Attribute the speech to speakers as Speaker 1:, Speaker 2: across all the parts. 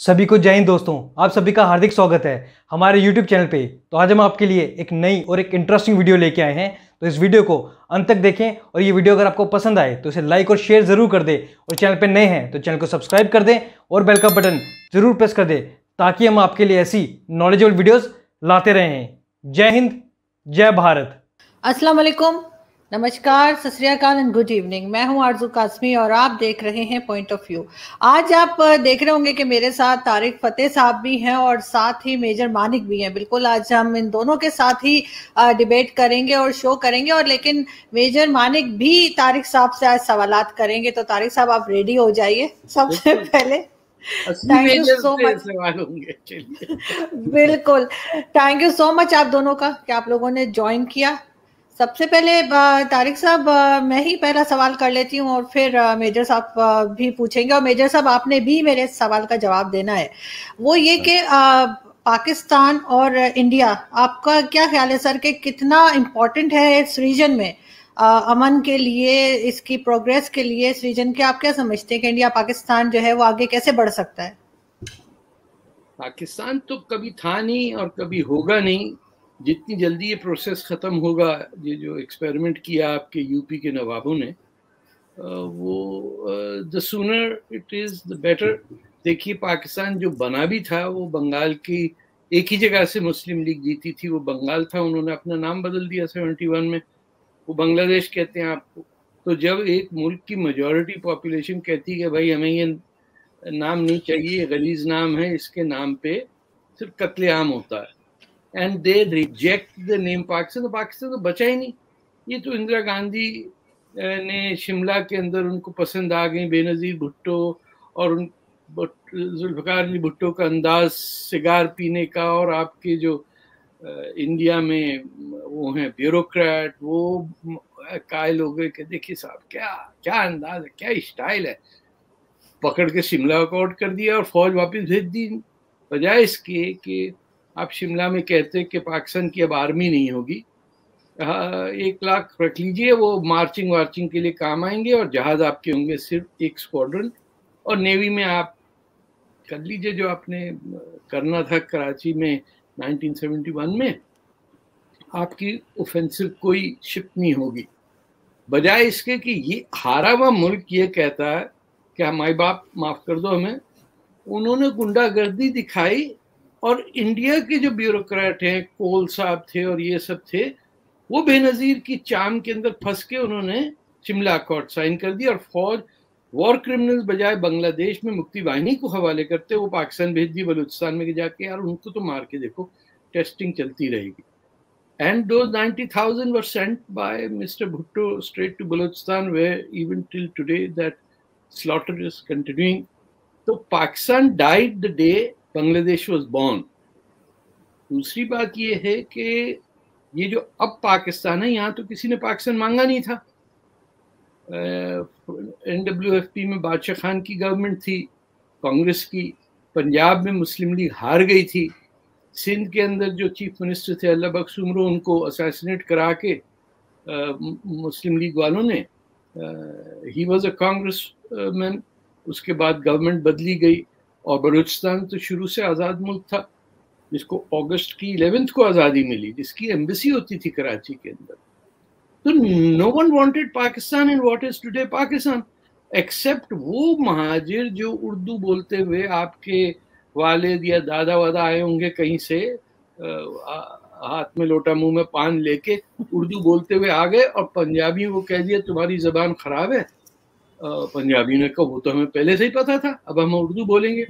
Speaker 1: सभी को जय हिंद दोस्तों। आप सभी का हार्दिक स्वागत है हमारे YouTube चैनल पे। तो आज हम आपके लिए एक नई और एक इंटरेस्टिंग वीडियो लेके आए हैं। तो इस वीडियो को अंत तक देखें और ये वीडियो अगर आपको पसंद आए तो इसे लाइक और शेयर ज़रूर कर दे और चैनल पे नए हैं तो चैनल को सब्सक्राइब कर दें और बेल का बटन ज़रूर प्रेस कर दें ताकि हम आपके लिए ऐसी नॉलेजेबल वीडियोज़ लाते रहें। जय हिंद, जय भारत।
Speaker 2: वालेकुम। नमस्कार सत एंड गुड इवनिंग मैं हूँ आरज़ू कासमी और आप देख रहे हैं पॉइंट ऑफ़ व्यू आज आप देख रहे होंगे कि मेरे साथ तारिक फतेह साहब भी हैं और साथ ही मेजर मानिक भी हैं। बिल्कुल आज हम इन दोनों के साथ ही डिबेट करेंगे और शो करेंगे और लेकिन मेजर मानिक भी तारिक साहब से आज सवाल करेंगे। तो तारिक साहब आप रेडी हो जाइए सबसे पहले? थैंक यू सो मच बिल्कुल। थैंक यू सो मच आप दोनों का कि आप लोगों ने ज्वाइन किया। सबसे पहले तारिक साहब मैं ही पहला सवाल कर लेती हूँ और फिर मेजर साहब भी पूछेंगे। और मेजर साहब आपने भी मेरे सवाल का जवाब देना है। वो ये कि पाकिस्तान और इंडिया आपका क्या ख्याल है सर कि कितना इम्पोर्टेंट है इस रीजन में? आ, अमन के लिए इसकी प्रोग्रेस के लिए इस रीजन के आप क्या समझते हैं कि इंडिया पाकिस्तान जो है वो आगे कैसे बढ़ सकता है?
Speaker 3: पाकिस्तान तो कभी था नहीं और कभी होगा नहीं। जितनी जल्दी ये प्रोसेस ख़त्म होगा, ये जो एक्सपेरिमेंट किया आपके यूपी के नवाबों ने वो द सुनर इट इज़ द बेटर देखिए, पाकिस्तान जो बना भी था, वो बंगाल की एक ही जगह से मुस्लिम लीग जीती थी, वो बंगाल था, उन्होंने अपना नाम बदल दिया सेवेंटी वन में। वो बांग्लादेश कहते हैं आपको। तो जब एक मुल्क की मेजोरिटी पॉपुलेशन कहती है भाई, हमें ये नाम नहीं चाहिए, गलीज नाम है, इसके नाम पे सिर्फ़ कत्लेआम होता है। And they reject the name Pakistan तो पाकिस्तान तो बचा ही नहीं। ये तो इंदिरा गांधी ने शिमला के अंदर उनको पसंद आ गई, बेनज़ीर भुट्टो, और उन जुल्फ़ार अली भुट्टो का अंदाज सिगार पीने का, और आपके जो इंडिया में वो हैं ब्यूरोक्रेट, वो कायल हो गए कि देखिए साहब, क्या क्या अंदाज है, क्या स्टाइल है। पकड़ के शिमला को कर दिया और फौज वापस भेज दी, बजाय इसके कि आप शिमला में कहते कि पाकिस्तान की अब आर्मी नहीं होगी। एक लाख रख लीजिए, वो मार्चिंग वार्चिंग के लिए काम आएँगे और जहाज़ आपके होंगे सिर्फ़ एक स्क्वाड्रन और नेवी में आप कर लीजिए जो आपने करना था कराची में 1971 में, आपकी ऑफेंसिव कोई शिप नहीं होगी। बजाय इसके कि ये हारा हुआ मुल्क ये कहता है कि हमारे बाप माफ़ कर दो हमें, उन्होंने गुंडागर्दी दिखाई और इंडिया के जो ब्यूरोक्रेट हैं कोल साहब थे और ये सब थे, वो बेनज़ीर की चाम के अंदर फंस के उन्होंने शिमला अकॉर्ड साइन कर दिया और फौज वॉर क्रिमिनल्स बजाय बांग्लादेश में मुक्ति वाहिनी को हवाले करते वो पाकिस्तान भेज दी बलूचिस्तान में जाके, यार, उनको तो मार के देखो टेस्टिंग चलती रहेगी. एंड दो ninety thousand were sent by mister Bhutto straight to Balochistan way even till today that slaughter is continuing तो Pakistan died the day Bangladesh was born दूसरी बात यह है कि ये जो अब पाकिस्तान है यहाँ तो किसी ने पाकिस्तान मांगा नहीं था। एन डब्ल्यू एफ़ पी में बादशाह खान की गवर्नमेंट थी कांग्रेस की पंजाब में मुस्लिम लीग हार गई थी। सिंध के अंदर जो चीफ मिनिस्टर थे अल्लाह बख्श उमरो उनको असैसिनेट करा के आ, मुस्लिम लीग वालों ने he was a Congress man उसके बाद गवर्नमेंट बदली गई। और बलूचिस्तान तो शुरू से आज़ाद मुल्क था जिसको अगस्त की इलेवेंथ को आज़ादी मिली जिसकी एम्बेसी होती थी कराची के अंदर तो no one wanted Pakistan in what is today Pakistan except वो महाजिर जो उर्दू बोलते हुए आपके वालिद या दादा वादा आए होंगे कहीं से हाथ में लोटा मुँह में पान लेके उर्दू बोलते हुए आ गए और पंजाबी को कह दिया तुम्हारी जबान खराब है पंजाबी ने कहा वो तो हमें पहले से ही पता था अब हम उर्दू बोलेंगे।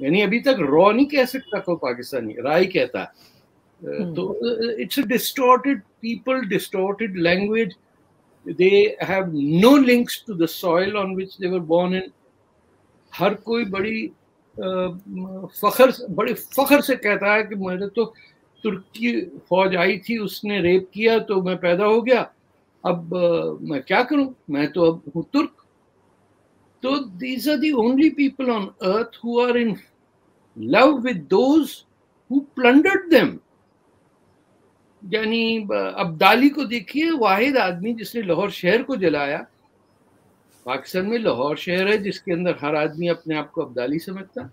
Speaker 3: यानी अभी तक रॉ नहीं कह सकता कोई पाकिस्तानी राय कहता। है तो it's a distorted people distorted language they have no links to the soil on which they were born in हर कोई बड़ी फखर बड़े फखर से कहता है कि मेरे तो तुर्की फौज आई थी उसने रेप किया तो मैं पैदा हो गया। अब मैं क्या करूँ? मैं तो अब हूँ तुर्क। So these are the only people on earth who are in love with those who plundered them. यानी अब्दाली को देखिए, वाहिद आदमी जिसने लाहौर शहर को जलाया, पाकिस्तान में लाहौर शहर है जिसके अंदर हर आदमी अपने आप को अब्दाली समझता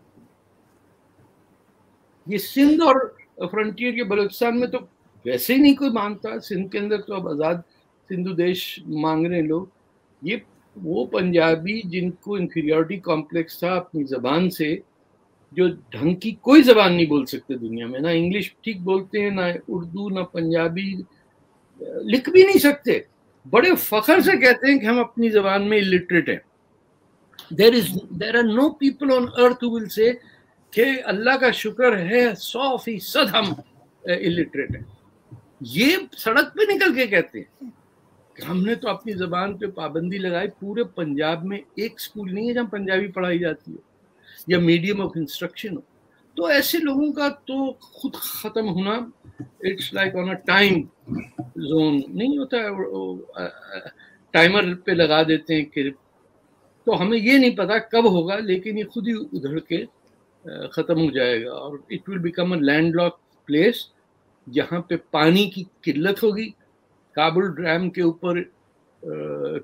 Speaker 3: ये सिंध और फ्रंटियर के बलूचिस्तान में तो वैसे ही नहीं कोई मानता, सिंध के अंदर तो अब आज़ाद सिंधु देश मांग रहे हैं लोग ये वो पंजाबी जिनको इंफीरियोरिटी कॉम्प्लेक्स था अपनी जबान से, जो ढंग की कोई जबान नहीं बोल सकते दुनिया में, ना इंग्लिश ठीक बोलते हैं, ना उर्दू, ना पंजाबी, लिख भी नहीं सकते। बड़े फखर से कहते हैं कि हम अपनी जबान में इलिटरेट हैं। There is there are no people on earth will say कि अल्लाह का शुक्र है, सौ फ़ीसद हम इलिटरेट हैं। ये सड़क पे निकल के कहते हैं। हमने तो अपनी जबान पे पाबंदी लगाई, पूरे पंजाब में एक स्कूल नहीं है जहाँ पंजाबी पढ़ाई जाती हो, या मीडियम ऑफ़ इंस्ट्रक्शन हो। तो ऐसे लोगों का तो खुद खत्म होना it's like on a time zone नहीं होता है टाइमर पे लगा देते हैं कि तो हमें ये नहीं पता कब होगा, लेकिन ये खुद ही उधड़ के ख़त्म हो जाएगा। और it will become a landlock place जहाँ पे पानी की किल्लत होगी काबुल डैम के ऊपर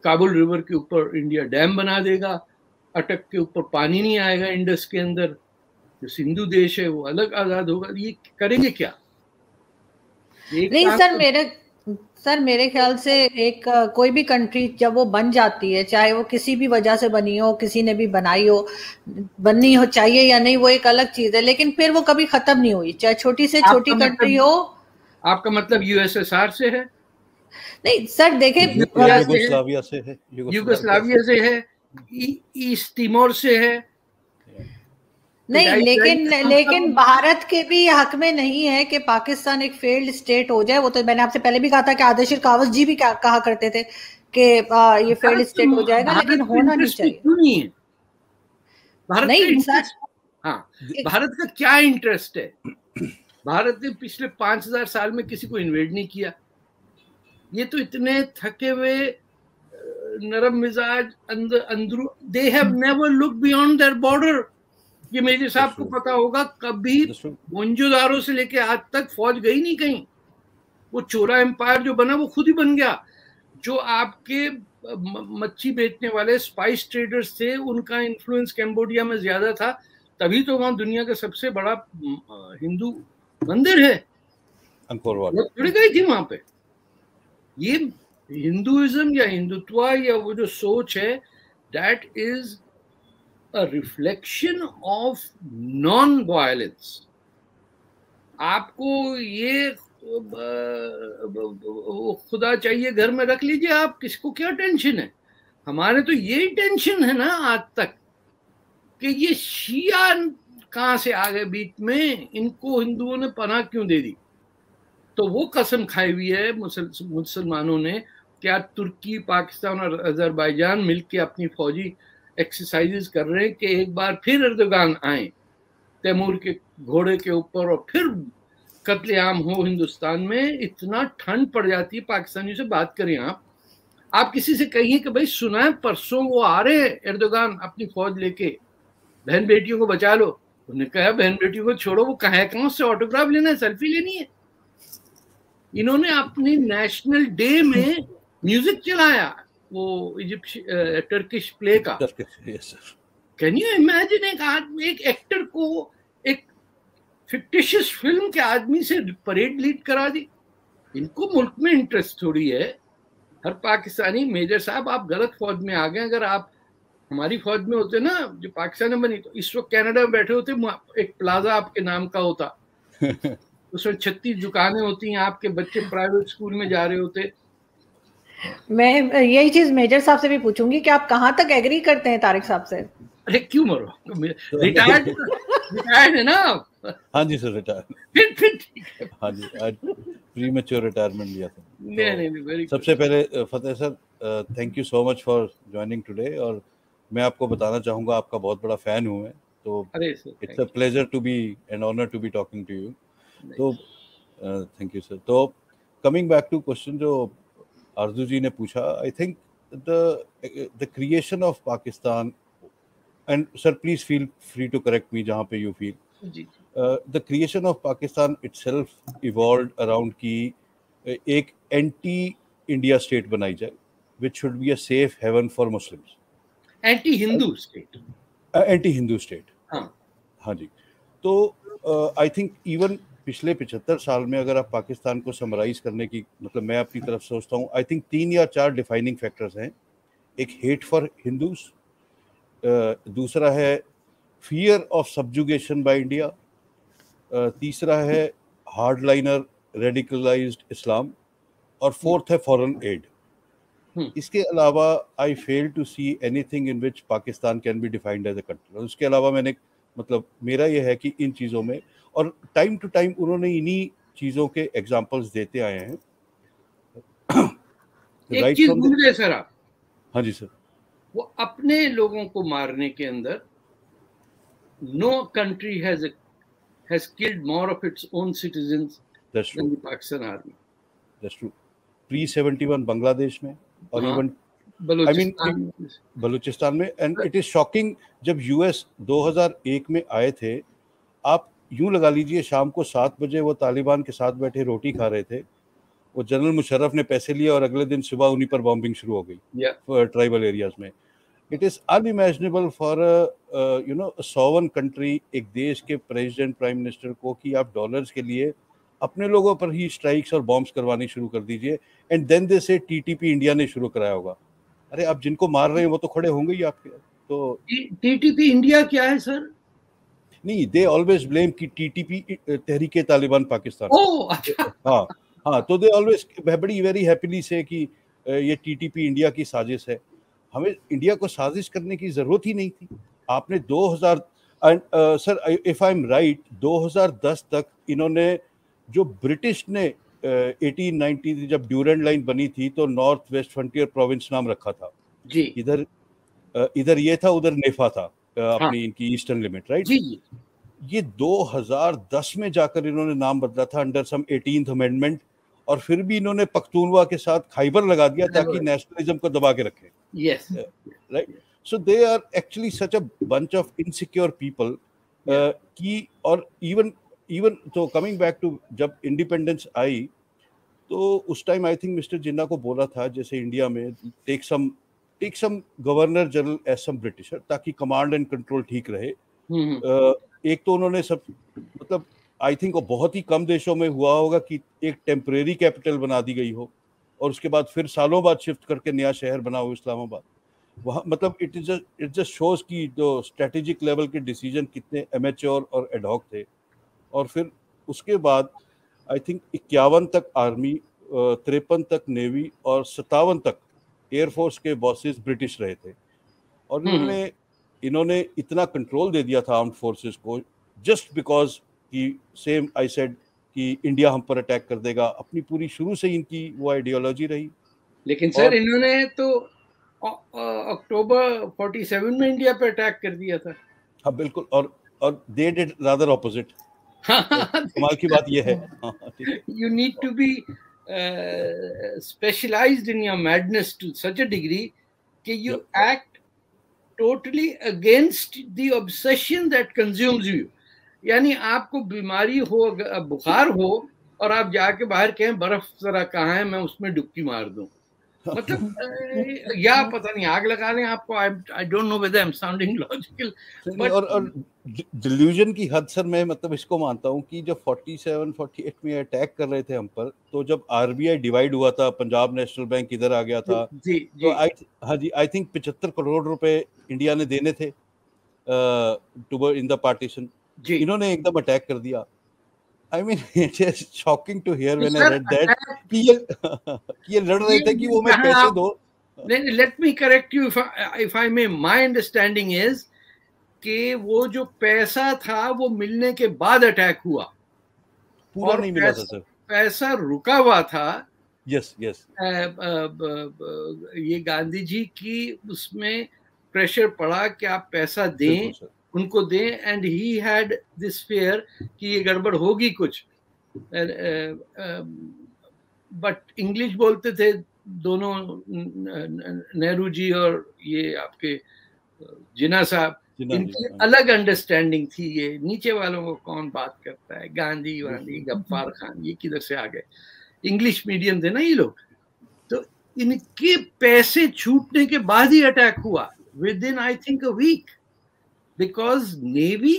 Speaker 3: काबुल रिवर के ऊपर इंडिया डैम बना देगा। अटक के ऊपर पानी नहीं आएगा इंडस के अंदर। जो सिंधु देश है वो अलग आज़ाद होगा। ये करेंगे क्या?
Speaker 2: नहीं सर तो... मेरे सर मेरे ख्याल से एक कोई भी कंट्री जब वो बन जाती है चाहे वो किसी भी वजह से बनी हो किसी ने भी बनाई हो बननी हो चाहिए या नहीं वो एक अलग चीज़ है। लेकिन फिर वो कभी खत्म नहीं हुई चाहे छोटी से छोटी कंट्री मतलब, हो।
Speaker 3: आपका मतलब यूएसएसआर से है?
Speaker 2: नहीं सर देखे
Speaker 4: युगोस्लाविया
Speaker 3: से है युगोस्लाविया से। है ईस्ट तिमोर से है।
Speaker 2: नहीं लेकिन लेकिन भारत के भी हक में नहीं है कि पाकिस्तान एक फेल्ड स्टेट हो जाए। वो तो मैंने आपसे पहले भी कहा था कि आदर्शिर कावस जी भी कहा करते थे कि ये फेल्ड स्टेट हो जाएगा लेकिन होना नहीं चाहिए। नहीं है?
Speaker 3: भारत नहीं हाँ भारत का क्या इंटरेस्ट है? भारत ने पिछले पाँच हज़ार साल में किसी को इन्वेड नहीं किया। ये तो इतने थके हुए नरम मिजाज अंदर अंदरू they have never look beyond their border ये मेजर साहब को पता होगा कभी मोन्जोदारो से लेके आज तक फौज गई नहीं कहीं। वो चोरा एम्पायर जो बना वो खुद ही बन गया। जो आपके मच्छी बेचने वाले स्पाइस ट्रेडर्स थे उनका इन्फ्लुएंस कैम्बोडिया में ज़्यादा था। तभी तो वहाँ दुनिया का सबसे बड़ा हिंदू मंदिर है। थोड़ी गई थी वहाँ पे। ये हिंदुइज्म या हिंदुत्व या वो जो सोच है that is a reflection of non violence आपको ये खुदा चाहिए घर में रख लीजिए आप, किसको क्या टेंशन है? हमारे तो यही टेंशन है ना आज तक, कि ये शिया कहाँ से आ गए बीच में? इनको हिंदुओं ने पनाह क्यों दे दी? तो वो कसम खाई हुई है मुसलमानों ने क्या तुर्की, पाकिस्तान और अजरबैजान मिलके अपनी फौजी एक्सरसाइजेस कर रहे हैं कि एक बार फिर अर्दगान आए, तैमूर के घोड़े के ऊपर और फिर कत्लेआम हो हिंदुस्तान में? इतना ठंड पड़ जाती है, पाकिस्तानियों से बात करें आप। आप किसी से कहिए कि भाई सुना है, परसों वो आ रहे हैं एर्दोगान अपनी फौज लेके। बहन बेटियों को बचा लो। उन्होंने कहा बहन बेटियों को छोड़ो, वो कहा कहाँ से ऑटोग्राफ लेना है? सेल्फी लेनी है? इन्होंने अपने नेशनल डे में म्यूज़िक चलाया वो इजिप्ट टर्किश प्ले का। कैन यू इमेजिन एक आदमी एक एक्टर को एक फिक्टिशियस फ़िल्म के आदमी से परेड लीड करा दी? इनको मुल्क में इंटरेस्ट थोड़ी है। हर पाकिस्तानी मेजर साहब आप गलत फौज में आ गए अगर आप हमारी फौज में होते ना जो पाकिस्तान में बनी तो इस वक्त कनाडा में बैठे होते एक प्लाजा आपके नाम का होता। उसमें छत्तीस दुकानें होती हैं आपके बच्चे प्राइवेट स्कूल में जा रहे होते।
Speaker 2: मैं यही चीज़ मेजर साहब से भी पूछूँगी कि आप कहाँ तक एग्री करते हैं तारिक साहब से?
Speaker 3: अरे क्यों मरो? रिटायर्ड रिटायर्ड है ना
Speaker 4: हाँ जी सर रिटायर
Speaker 3: फिर फिर
Speaker 4: हाँ। जी आज प्री मैच्योर रिटायरमेंट लिया था।
Speaker 3: नहीं नहीं वेरी
Speaker 4: सबसे पहले Fateh sir thank you so much for joining today और मैं आपको बताना चाहूँगा आपका बहुत बड़ा फ़ैन हूँ मैं तो it's a pleasure to be and honour to be talking to you तो थैंक यू सर तो कमिंग बैक टू क्वेश्चन जो आरज़ू जी ने पूछा I think the the creation of Pakistan and sir please feel free to correct me जहाँ पे you feel the creation of Pakistan itself evolve around की एक anti India state बनाई जाए which should be a safe haven for Muslims
Speaker 3: anti Hindu state
Speaker 4: anti Hindu state
Speaker 3: हाँ।
Speaker 4: हाँ जी। तो आई थिंक इवन पिछले पिछहत्तर साल में अगर आप पाकिस्तान को समराइज करने की मतलब मैं अपनी तरफ़ सोचता हूँ आई थिंक तीन या चार डिफाइनिंग फैक्टर्स हैं। एक हेट फॉर हिंदूज दूसरा है fear of subjugation by India तीसरा है हार्ड लाइनर रेडिकलाइज्ड इस्लाम और फोर्थ है फॉरेन एड हम्म। इसके अलावा I fail to see anything in which Pakistan can be defined as a country उसके अलावा मैंने मतलब मेरा यह है कि इन चीज़ों में और टाइम टू टाइम उन्होंने इन्हीं चीज़ों के एग्जाम्पल्स देते आए हैं।
Speaker 3: एक चीज़ भूल गए सर आप।
Speaker 4: हाँ जी सर।
Speaker 3: वो अपने लोगों को मारने के अंदर no country has more of its own citizens
Speaker 4: That's
Speaker 3: true. than the Pakistan army.
Speaker 4: That's 71 Bangladesh में और इवन आई मीन बलूचिस्तान में। एंड इट इज़ शॉकिंग जब यूएस 2001 में आए थे आप यूँ लगा लीजिए शाम को सात बजे वो तालिबान के साथ बैठे रोटी खा रहे थे। वो जनरल मुशर्रफ ने पैसे लिए और अगले दिन सुबह उन्हीं पर बॉम्बिंग शुरू हो गई। ट्राइबल एरियाज़ में। It is unimaginable for you know sovereign country एक देश के प्रेसिडेंट प्राइम मिनिस्टर को कि आप डॉलर्स के लिए अपने लोगों पर ही स्ट्राइक्स और बॉम्ब्स करवानी शुरू कर दीजिए। एंड देन दे से टीटीपी इंडिया ने शुरू कराया होगा। अरे आप जिनको मार रहे हैं वो तो खड़े होंगे ही आपके। तो
Speaker 3: टीटीपी इंडिया क्या है सर
Speaker 4: नहीं दे ऑलवेज ब्लेम कि टीटीपी तहरीके तालिबान पाकिस्तान।
Speaker 3: अच्छा।
Speaker 4: हाँ हाँ तो दे ऑलवेज बड़ी वेरी हैप्पीली से कि ये टीटीपी इंडिया की साजिश है। हमें इंडिया को साजिश करने की ज़रूरत ही नहीं थी। आपने 2000 sir if I am right 2010 तक इन्होंने जो ब्रिटिश ने एटीन नाइनटी जब ड्यूरेंट लाइन बनी थी तो नॉर्थ वेस्ट फ्रंटियर प्रोविंस नाम रखा था।
Speaker 3: जी।
Speaker 4: इधर इधर ये था उधर नेफा था। अपनी इनकी ईस्टर्न लिमिट राइट?
Speaker 3: जी
Speaker 4: ये 2010 में जाकर इन्होंने नाम बदला था अंडर सम एटीन अमेंडमेंट और फिर भी इन्होंने पख्तूनवा के साथ खाइबर लगा दिया ताकि नेशनलिज्म को दबा के रखें।
Speaker 3: Yes.
Speaker 4: Right? So they are actually such a bunch of insecure people uh, और इवन इवन तो कमिंग बैक टू जब इंडिपेंडेंस आई तो उस time I think mister Jinnah को बोला था जैसे इंडिया में take some take some governor general as some Britisher ताकि कमांड एंड कंट्रोल ठीक रहे। uh, एक तो उन्होंने सब मतलब आई थिंक वो बहुत ही कम देशों में हुआ होगा कि एक टेम्परेरी कैपिटल बना दी गई हो और उसके बाद फिर सालों बाद शिफ्ट करके नया शहर बना हो इस्लामाबाद। वहाँ मतलब it is it just shows की जो स्ट्रेटेजिक लेवल के डिसीज़न कितने एमेच्योर और एडॉक थे। और फिर उसके बाद आई थिंक इक्यावन तक आर्मी तिरपन तक नेवी और सत्तावन तक एयरफोर्स के बॉसेस ब्रिटिश रहे थे। और हम्म। इन्होंने इन्होंने इतना कंट्रोल दे दिया था आर्म्ड फोर्सेस को जस्ट बिकॉज़ कि सेम आई सेड कि इंडिया हम पर अटैक कर देगा। अपनी पूरी शुरू से इनकी वो आइडियोलॉजी रही।
Speaker 3: लेकिन सर इन्होंने तो अक्टूबर 47 में इंडिया पर अटैक कर दिया था।
Speaker 4: हाँ बिल्कुल। और और दे डिड रादर ऑपोजिट कमाल की बात ये है।
Speaker 3: You need to be specialised in your madness to such a degree कि you act totally against the obsession that consumes you यानी आपको बीमारी हो बुखार हो और आप जाके बाहर कहें बर्फ़ जरा कहाँ है मैं उसमें डुबकी मार दूँ। मतलब या पता नहीं आग लगा लें आपको I don't know whether I am sounding logical
Speaker 4: but और और डिल्यूजन की हद सर मैं मतलब इसको मानता हूँ कि जब 47 48 में अटैक कर रहे थे हम पर तो जब आरबीआई डिवाइड हुआ था पंजाब नेशनल बैंक इधर आ गया था
Speaker 3: जी,
Speaker 4: जी, तो आई हाँ जी आई थिंक पिछहत्तर करोड़ रुपए इंडिया ने देने थे टू इन द पार्टीशन इन्होंने एकदम अटैक कर दिया। I mean it is shocking to hear when I read that कि ये ये लड़ रहे थे कि वो मैं पैसे दो।
Speaker 3: Let me correct you if I may my understanding is कि वो जो पैसा था वो मिलने के बाद अटैक हुआ।
Speaker 4: पूरा नहीं मिला था सर
Speaker 3: पैसा रुका हुआ था
Speaker 4: यस यस
Speaker 3: ये गांधी जी की उसमें प्रेशर पड़ा कि आप पैसा दें। उनको दें and he had this fear कि ये गड़बड़ होगी कुछ। बट इंग्लिश बोलते थे दोनों नेहरू जी और ये आपके जिना साहब। इनकी हाँ। अलग अंडरस्टैंडिंग थी ये। नीचे वालों को कौन बात करता है? गांधी वांधी गफ्फार खान ये किधर से आ गए? इंग्लिश मीडियम थे ना ये लोग। तो इनके पैसे छूटने के बाद ही अटैक हुआ। Within I think a week because navy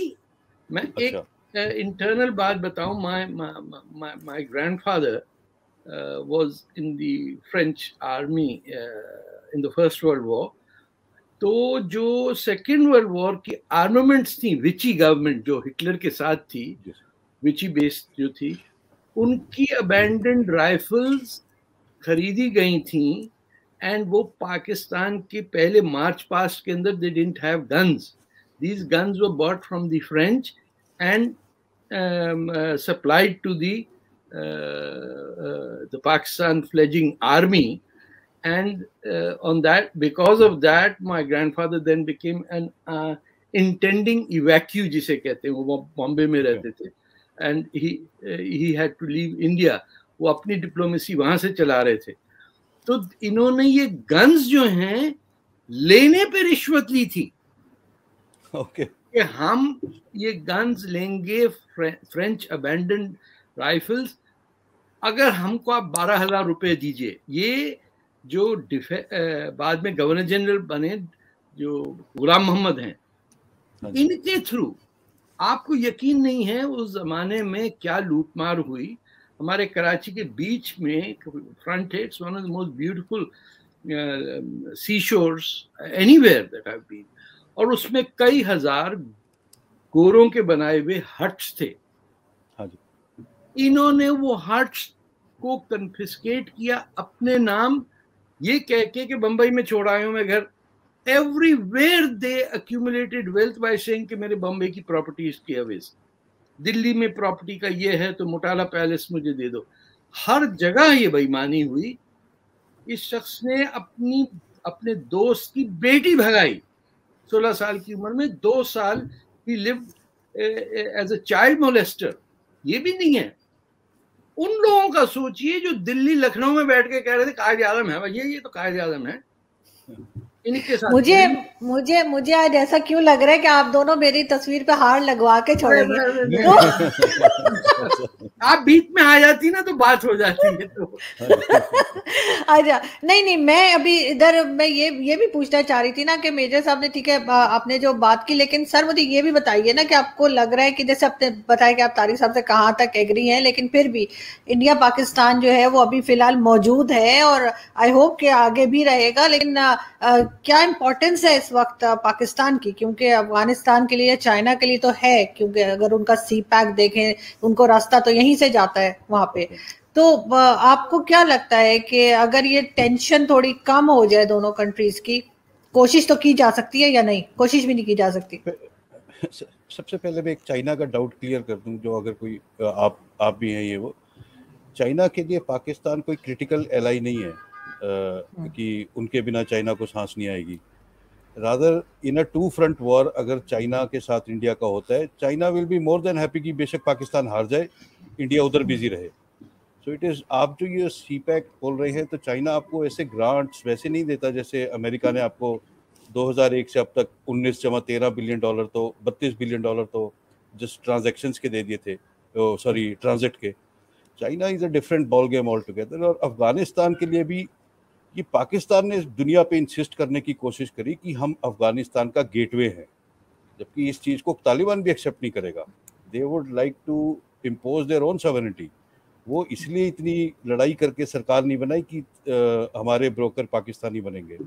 Speaker 3: मैं अच्छा। एक इंटरनल बात बताऊँ my my grandfather was in the French army in the first world war तो जो सेकेंड वर्ल्ड वॉर की आर्मामेंट्स थी विची गवर्नमेंट जो हिटलर के साथ थी विची बेस्ड जो थी उनकी अबेंडेंड राइफल्स खरीदी गई थी एंड वो पाकिस्तान के पहले मार्च पास्ट के अंदर they didn't have guns these guns were bought from the French and supplied to the the Pakistan fledgling army and uh, on that because of that my grandfather then became an uh, intending evacuee जिसे कहते हैं वो बॉम्बे में रहते थे। And he he had to leave India वो अपनी diplomacy वहाँ से चला रहे थे। तो इन्होंने ये गन्स जो हैं लेने पे रिश्वत ली थी।
Speaker 4: Okay okay.
Speaker 3: कि हम ये गन्स लेंगे फ्रेंच अबेंडन राइफल्स अगर हमको आप बारह हज़ार रुपये दीजिए ये जो डिफे बाद में गवर्नर जनरल बने जो गुलाम मोहम्मद हैं हाँ इनके थ्रू आपको यकीन नहीं है उस जमाने में क्या लूटमार हुई। हमारे कराची के बीच में front it's one of the most beautiful sea shores anywhere that have been और उसमें कई हज़ार गोरों के बनाए हुए हट्स थे। हाँ इन्होंने वो हट्स को कन्फिस्केट किया अपने नाम ये कह के कि बंबई में छोड़ आया हूँ मैं घर। Everywhere they accumulated wealth by saying कि मेरे बम्बई की प्रॉपर्टी इसकी अवेज दिल्ली में प्रॉपर्टी का ये है तो मोटाला पैलेस मुझे दे दो। हर जगह ये बेईमानी हुई। इस शख्स ने अपनी अपने दोस्त की बेटी भगाई। सोलह साल की उम्र में, दो साल he live as a child molester ये भी नहीं है। उन लोगों का सोचिए जो दिल्ली, लखनऊ में बैठ के कह रहे थे, कायद आज़म है। ये ये तो कायद आज़म है।
Speaker 2: मुझे मुझे मुझे आज ऐसा क्यों लग रहा है कि आप दोनों मेरी तस्वीर पे हार लगवा के छोड़ेंगे तो...
Speaker 3: आप बीच में आ जाती ना तो बात हो जाती है तो।
Speaker 2: अच्छा नहीं नहीं मैं अभी इधर मैं ये ये भी पूछना चाह रही थी ना कि मेजर साहब ने ठीक है आपने जो बात की लेकिन सर मुझे ये भी बताइए ना कि आपको लग रहा है कि जैसे आपने बताया कि आप तारिक साहब से कहाँ तक एग्री हैं लेकिन फिर भी इंडिया पाकिस्तान जो है वो अभी फ़िलहाल मौजूद है और आई होप कि आगे भी रहेगा लेकिन क्या इम्पोर्टेंस है इस वक्त पाकिस्तान की? क्योंकि अफ़गानिस्तान के लिए, चाइना के लिए तो है, क्योंकि अगर उनका सी पैक देखें, उनको रास्ता तो यहीं से जाता है, वहाँ पे। तो आपको क्या लगता है कि अगर ये टेंशन थोड़ी कम हो जाए दोनों कंट्रीज़ की, कोशिश तो की जा सकती है या नहीं? कोशिश भी नहीं की जा सकती।
Speaker 4: सबसे पहले मैं एक चाइना का डाउट क्लियर कर दूँ, जो अगर कोई आप आप भी हैं ये वो। चाइना के लिए पाकिस्तान कोई क्रिटिकल एलाई नहीं है। कि उनके बिना चाइना को सांस नहीं आएगी। Rather in a two front war अगर चाइना के साथ इंडिया का होता है China will be more than happy कि बेशक पाकिस्तान हार जाए इंडिया उधर बिज़ी रहे। सो इट इज़ आप जो ये सी पैक बोल रहे हैं तो चाइना आपको ऐसे ग्रांट्स वैसे नहीं देता जैसे अमेरिका ने आपको 2001 से अब तक 19 जमा तेरह बिलियन डॉलर तो 32 बिलियन डॉलर तो जस्ट ट्रांजेक्शन के दे दिए थे सॉरी ट्रांजिट के। China is a different ball game all together और अफ़गानिस्तान के लिए भी कि पाकिस्तान ने दुनिया पे इंसिस्ट करने की कोशिश करी कि हम अफ़गानिस्तान का गेटवे हैं जबकि इस चीज़ को तालिबान भी एक्सेप्ट नहीं करेगा। They would like to impose their own sovereignty वो इसलिए इतनी लड़ाई करके सरकार नहीं बनाई कि आ, हमारे ब्रोकर पाकिस्तानी बनेंगे।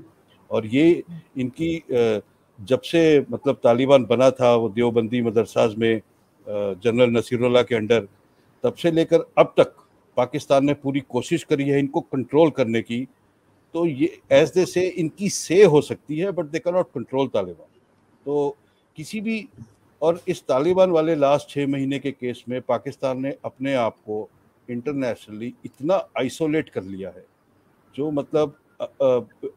Speaker 4: और ये इनकी आ, जब से मतलब तालिबान बना था वो देवबंदी मदरसाज में जनरल नसीरुल्लाह के अंडर तब से लेकर अब तक पाकिस्तान ने पूरी कोशिश करी है इनको कंट्रोल करने की। तो ये एज दे से इनकी से हो सकती है but they can not control Taliban तो किसी भी और इस तालिबान वाले लास्ट छः महीने के केस में पाकिस्तान ने अपने आप को इंटरनेशनली इतना आइसोलेट कर लिया है जो मतलब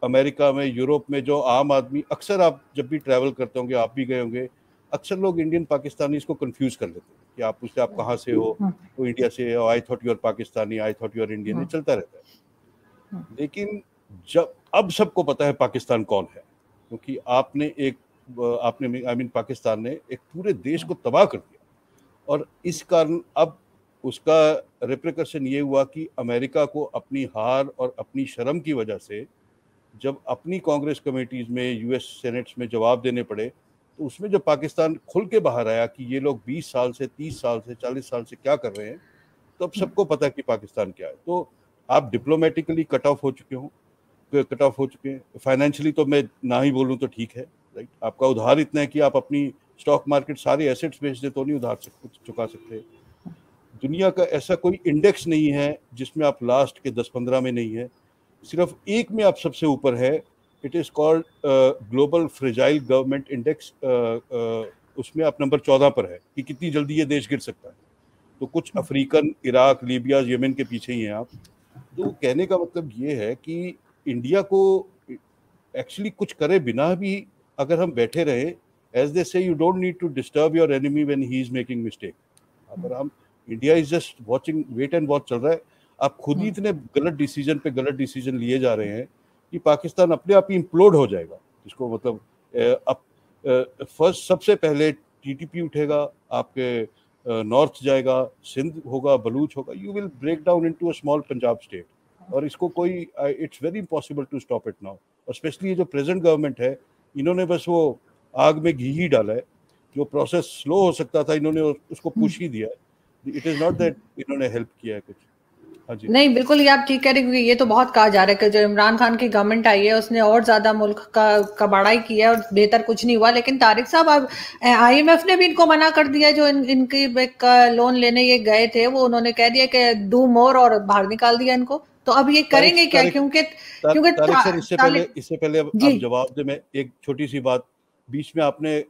Speaker 4: अमेरिका में यूरोप में जो आम आदमी अक्सर आप जब भी ट्रैवल करते होंगे आप भी गए होंगे अक्सर लोग इंडियन पाकिस्तानी इसको कंफ्यूज कर लेते हैं कि आप पूछते आप कहाँ से हो? तो इंडिया से I thought you you're Pakistani I thought you you're Indian ये चलता रहता है। लेकिन जब अब सबको पता है पाकिस्तान कौन है क्योंकि आपने एक आपने आई मीन mean, पाकिस्तान ने एक पूरे देश को तबाह कर दिया। और इस कारण अब उसका रिप्रिकशन ये हुआ कि अमेरिका को अपनी हार और अपनी शर्म की वजह से जब अपनी कांग्रेस कमेटीज़ में यूएस सेनेट्स में जवाब देने पड़े तो उसमें जब पाकिस्तान खुल के बाहर आया कि ये लोग 20 साल से 30 साल से 40 साल से क्या कर रहे हैं तो अब सबको पता है कि पाकिस्तान क्या है। तो आप डिप्लोमेटिकली कट ऑफ़ हो चुके हो कट ऑफ़ हो चुके हैं। फाइनेंशियली तो मैं ना ही बोलूँ तो ठीक है राइट आपका उधार इतना है कि आप अपनी स्टॉक मार्केट सारे एसेट्स बेच दे तो नहीं उधार चुका सकते। दुनिया का ऐसा कोई इंडेक्स नहीं है जिसमें आप लास्ट के दस पंद्रह में नहीं है। सिर्फ़ एक में आप सबसे ऊपर है। It is called global fragile government index उसमें आप नंबर चौदह पर है कि कितनी जल्दी ये देश गिर सकता है। तो कुछ अफ्रीकन, इराक, लीबिया, यमन के पीछे ही हैं आप। तो कहने का मतलब ये है कि इंडिया को एक्चुअली कुछ करे बिना भी अगर हम बैठे रहे as they say you don't need to disturb your enemy when he is making mistake अगर हम India is just watching wait and watch चल रहा है आप खुद ही इतने गलत डिसीज़न पे गलत डिसीज़न लिए जा रहे हैं कि पाकिस्तान अपने आप ही इम्प्लोड हो जाएगा। जिसको मतलब अब फ़र्स्ट सबसे पहले टीटीपी उठेगा आपके नॉर्थ जाएगा सिंध होगा बलूच होगा you will break down into a small Punjab state और इसको कोई it's very impossible to stop it now और स्पेशली ये जो प्रेजेंट गवर्नमेंट है इन्होंने बस वो आग में घी ही डाला है जो प्रोसेस स्लो हो सकता था इन्होंने उसको पुश ही दिया है। इट इज़ नॉट दैट इन्होंने हेल्प किया है कुछ।
Speaker 2: हाँ नहीं बिल्कुल ये आप ठीक कह रहे हैं क्योंकि ये तो बहुत कहा जा रहा है कि जो इमरान खान की गवर्नमेंट आई है उसने और ज़्यादा मुल्क का कबाड़ाई किया और बेहतर कुछ नहीं हुआ। लेकिन तारिक साहब अब आईएमएफ ने भी इनको मना कर दिया जो इन, इनकी लोन लेने ये गए थे वो उन्होंने कह दिया कि डू मोर और बाहर निकाल दिया इनको। तो अब ये करेंगे क्या? क्योंकि क्योंकि
Speaker 4: सर इससे पहले इससे पहले आप जवाब दे मैं एक छोटी सी बात। बीच में आपने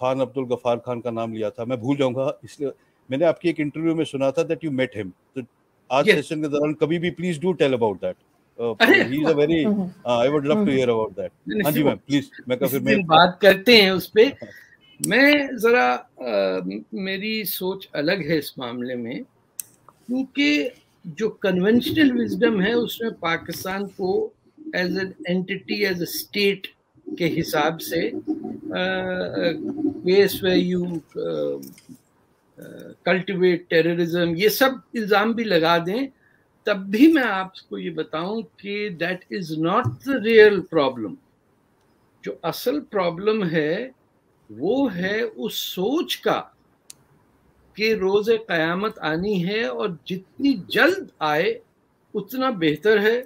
Speaker 4: खान अब्दुल गफार खान का नाम लिया था मैं भूल जाऊँगा इसलिए मैंने आपकी एक इंटरव्यू में सुना था दैट यू मेट हिम तो आज सेशन के दौरान कभी भी please do tell about that he is a very I would love to hear about that हाँ जी मैम प्लीज़ मैं का फिर मैं
Speaker 3: बात करते हैं उस पे। मैं जरा मेरी सोच अलग है इस मामले में क्योंकि जो कन्वेंशनल विजडम है, उसमें पाकिस्तान को as an entity as a state के हिसाब से case way you cultivate terrorism ये सब इल्ज़ाम भी लगा दें, तब भी मैं आपको ये बताऊँ कि that is not the real problem जो असल प्रॉब्लम है, वो है उस सोच का कि रोज़ क़यामत आनी है और जितनी जल्द आए, उतना बेहतर है,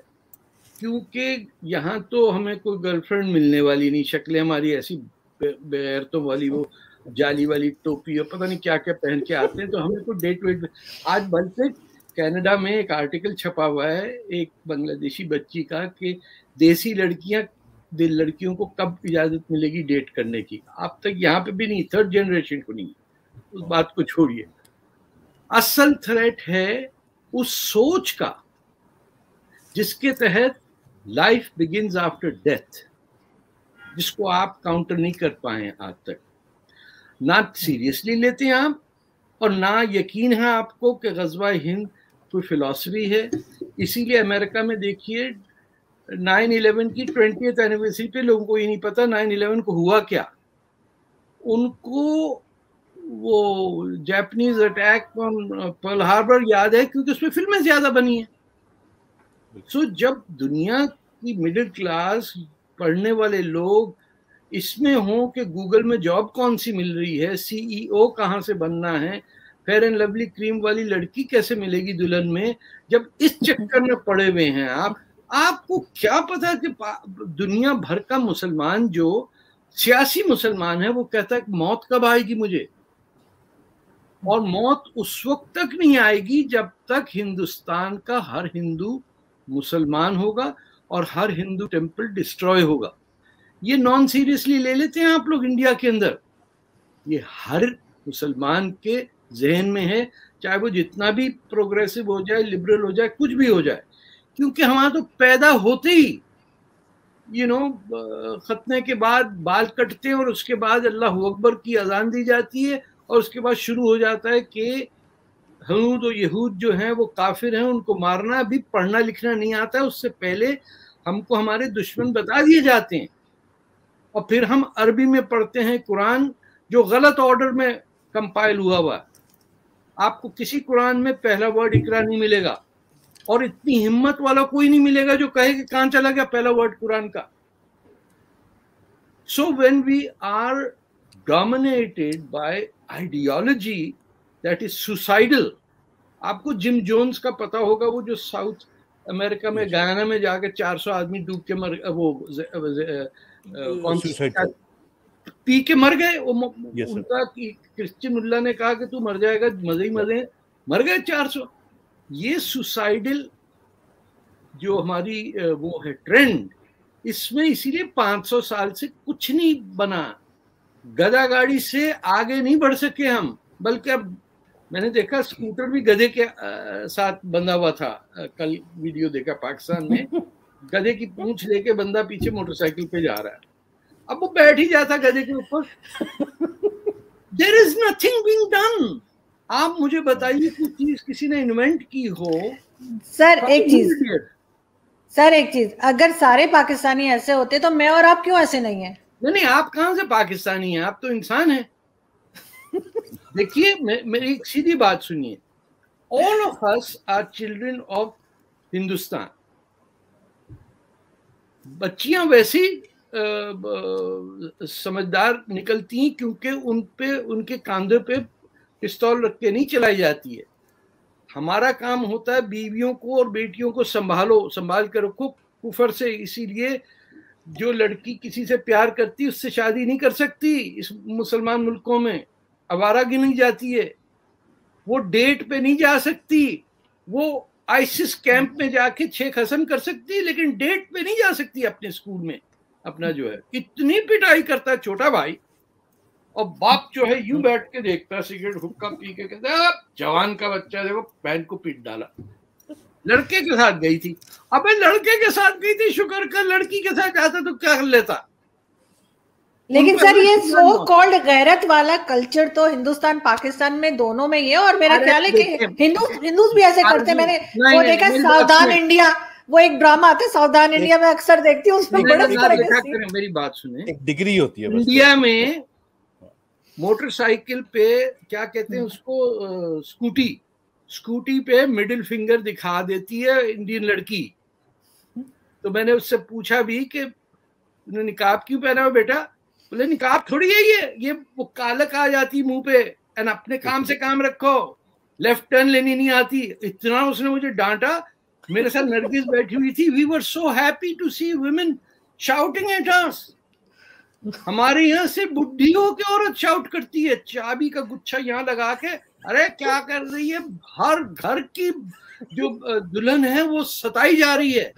Speaker 3: क्योंकि यहाँ तो हमें कोई गर्लफ्रेंड मिलने वाली नहीं, शक्लें हमारी ऐसी बेगैरतों वाली, वो जाली वाली टोपी और पता नहीं क्या क्या पहन के आते हैं तो हमें कोई डेट वेट आज बल्कि कनाडा में एक आर्टिकल छपा हुआ है, एक बांग्लादेशी बच्ची का कि देसी लड़कियाँ लड़कियों को कब इजाज़त मिलेगी डेट करने की। अब तक यहाँ पे भी नहीं थर्ड जनरेशन को नहीं। उस बात को छोड़िए। असल थ्रेट है उस सोच का, जिसके तहत लाइफ बिगिंस आफ्टर डेथ जिसको आप काउंटर नहीं कर पाए आज तक। ना सीरियसली लेते हैं आप, और ना यकीन है आपको कि गजवा हिंद कोई फिलॉसफी है। इसीलिए अमेरिका में देखिए नाइन इलेवन की ट्वेंटी एनिवर्सरी पे लोगों को ये नहीं पता नाइन इलेवन को हुआ क्या। उनको वो Japanese attack on Pearl Harbor याद है? क्योंकि उसमें फ़िल्में ज़्यादा बनी है। सो so, जब दुनिया की मिडिल क्लास पढ़ने वाले लोग इसमें हो कि गूगल में जॉब कौन सी मिल रही है? सीईओ e कहाँ से बनना है? फेयर एंड लवली क्रीम वाली लड़की कैसे मिलेगी दुल्हन में? जब इस चक्कर में पड़े हुए हैं आप आपको क्या पता कि दुनिया भर का मुसलमान जो सियासी मुसलमान है वो कहता है मौत कब आएगी मुझे? और मौत उस वक्त तक नहीं आएगी जब तक हिंदुस्तान का हर हिंदू मुसलमान होगा और हर हिंदू टेंपल डिस्ट्रॉय होगा। ये नॉन सीरियसली ले लेते हैं आप लोग इंडिया के अंदर। ये हर मुसलमान के जहन में है, चाहे वो जितना भी प्रोग्रेसिव हो जाए लिबरल हो जाए, कुछ भी हो जाए। क्योंकि हमारा तो पैदा होते ही यू नो खतने के बाद बाल कटते हैं और उसके बाद अल्लाह अकबर की अजान दी जाती है और उसके बाद शुरू हो जाता है कि हनूद और यहूद जो हैं, वो काफिर हैं, उनको मारना भी, पढ़ना लिखना नहीं आता, उससे पहले हमको हमारे दुश्मन बता दिए जाते हैं। और फिर हम अरबी में पढ़ते हैं कुरान, जो गलत ऑर्डर में कंपाइल हुआ हुआ। आपको किसी कुरान में पहला वर्ड इकरा नहीं मिलेगा। और इतनी हिम्मत वाला कोई नहीं मिलेगा जो कहे कि कहाँ चला गया पहला वर्ड कुरान का। So when we are dominated by ideology that is suicidal. आपको जिम जोन्स का पता होगा वो जो साउथ अमेरिका में गायना में जाके 400 आदमी डूब के मर वो पी के मर गए वो उनका क्रिश्चियन उल्ला ने कहा कि तू मर जाएगा मज़े ही मज़े मर गए 400 ये सुसाइडल जो हमारी वो है ट्रेंड इसमें इसीलिए 500 साल से कुछ नहीं बना। गदा गाड़ी से आगे नहीं बढ़ सके हम बल्कि अब मैंने देखा स्कूटर भी गधे के आ, साथ बंधा हुआ था। आ, कल वीडियो देखा पाकिस्तान में। गधे की पूंछ लेके बंदा पीछे मोटरसाइकिल पे जा रहा है। अब वो बैठ ही जाता गधे के ऊपर। There is nothing being done आप मुझे बताइए कुछ चीज़ किसी ने इन्वेंट की हो?
Speaker 2: सर एक चीज़। सर एक चीज़। अगर सारे पाकिस्तानी ऐसे होते तो मैं और आप क्यों ऐसे नहीं है?
Speaker 3: नहीं नहीं आप कहाँ से पाकिस्तानी हैं? आप तो इंसान हैं। देखिए मेरी एक सीधी बात सुनिए। All of us are children of Hindustan बच्चियाँ वैसी समझदार निकलती हैं क्योंकि उन पे उनके कांधे पे पिस्तौल रख के नहीं चलाई जाती है। हमारा काम होता है बीवियों को और बेटियों को संभालो संभाल कर रखो कुफर से इसीलिए जो लड़की किसी से प्यार करती, उससे शादी नहीं कर सकती इस मुसलमान मुल्कों में। अवारा गिनी जाती है। वो डेट पे नहीं जा सकती। वो आइसिस कैंप में जाके छह खसम कर सकती है, लेकिन डेट पे नहीं जा सकती अपने स्कूल में। अपना जो है, इतनी पिटाई करता है छोटा भाई। और बाप जो है, यूँ बैठ के देखता है, सिगरेट हुक्का पी के कहता जवान का बच्चा देखो बहन को पीट डाला। लड़के के साथ गई थी। अबे लड़के के साथ गई थी शुक्र कर लड़की के साथ जाता तो क्या कर लेता?
Speaker 2: लेकिन सर ये सो कॉल्ड गैरत वाला कल्चर तो हिंदुस्तान पाकिस्तान में दोनों में ही है और मेरा ख्याल है कि हिंदू हिंदूज भी ऐसे करते मैंने वो देखा सावधान इंडिया वो एक ड्रामा आता है सावधान इंडिया में अक्सर देखती हूँ उसमें बड़ा
Speaker 3: मेरी बात सुने।
Speaker 4: एक डिग्री होती है
Speaker 3: इंडिया में मोटरसाइकिल पे क्या कहते हैं उसको स्कूटी स्कूटी पे मिडिल फिंगर दिखा देती है इंडियन लड़की। तो मैंने उससे पूछा भी कि निकाब क्यों पहना हो बेटा? बोले, निकाब थोड़ी है ये ये वो कालक आ जाती मुँह पे एंड अपने काम से काम रखो। लेफ़्ट टर्न लेनी नहीं आती। इतना उसने मुझे डांटा। मेरे साथ नरगिस बैठी हुई थी। We were so happy to see women shouting at us हमारे यहाँ से बुढ़ियों की औरत शाउट करती है। चाबी का गुच्छा यहाँ लगा के अरे क्या कर रही है? हर घर की जो दुल्हन है वो सताई जा रही है।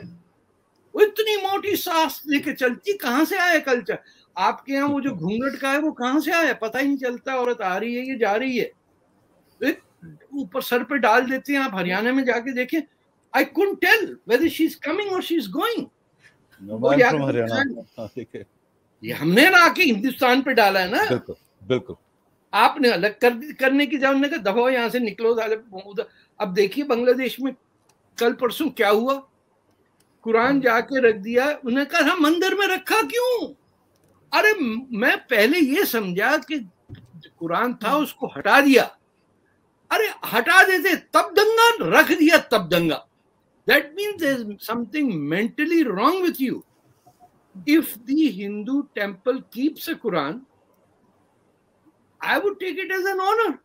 Speaker 3: वो इतनी मोटी सांस लेके चलती कहाँ से आया कल्चर? आपके यहाँ वो जो घूंघट का है वो कहाँ से आया? पता ही नहीं चलता औरत आ रही है ये जा रही है। ऊपर सर पे डाल देते हैं आप हरियाणा में जाके देखें। I can't tell whether she is coming और शी इज़ गोइंग ये हमने ना आके हिंदुस्तान पे डाला है ना?
Speaker 4: बिल्कुल बिल्कुल।
Speaker 3: आपने अलग कर करने की जब का दबाव यहाँ से निकलो उधर अब देखिए बांग्लादेश में कल परसों क्या हुआ? कुरान जाके रख दिया उन्हें कहा मंदिर में रखा क्यों? अरे मैं पहले ये समझा कि कुरान था उसको हटा दिया। अरे हटा देते तब दंगा रख दिया तब दंगा। That means something mentally wrong with you if the Hindu temple keeps a Quran, I would take it as an honor.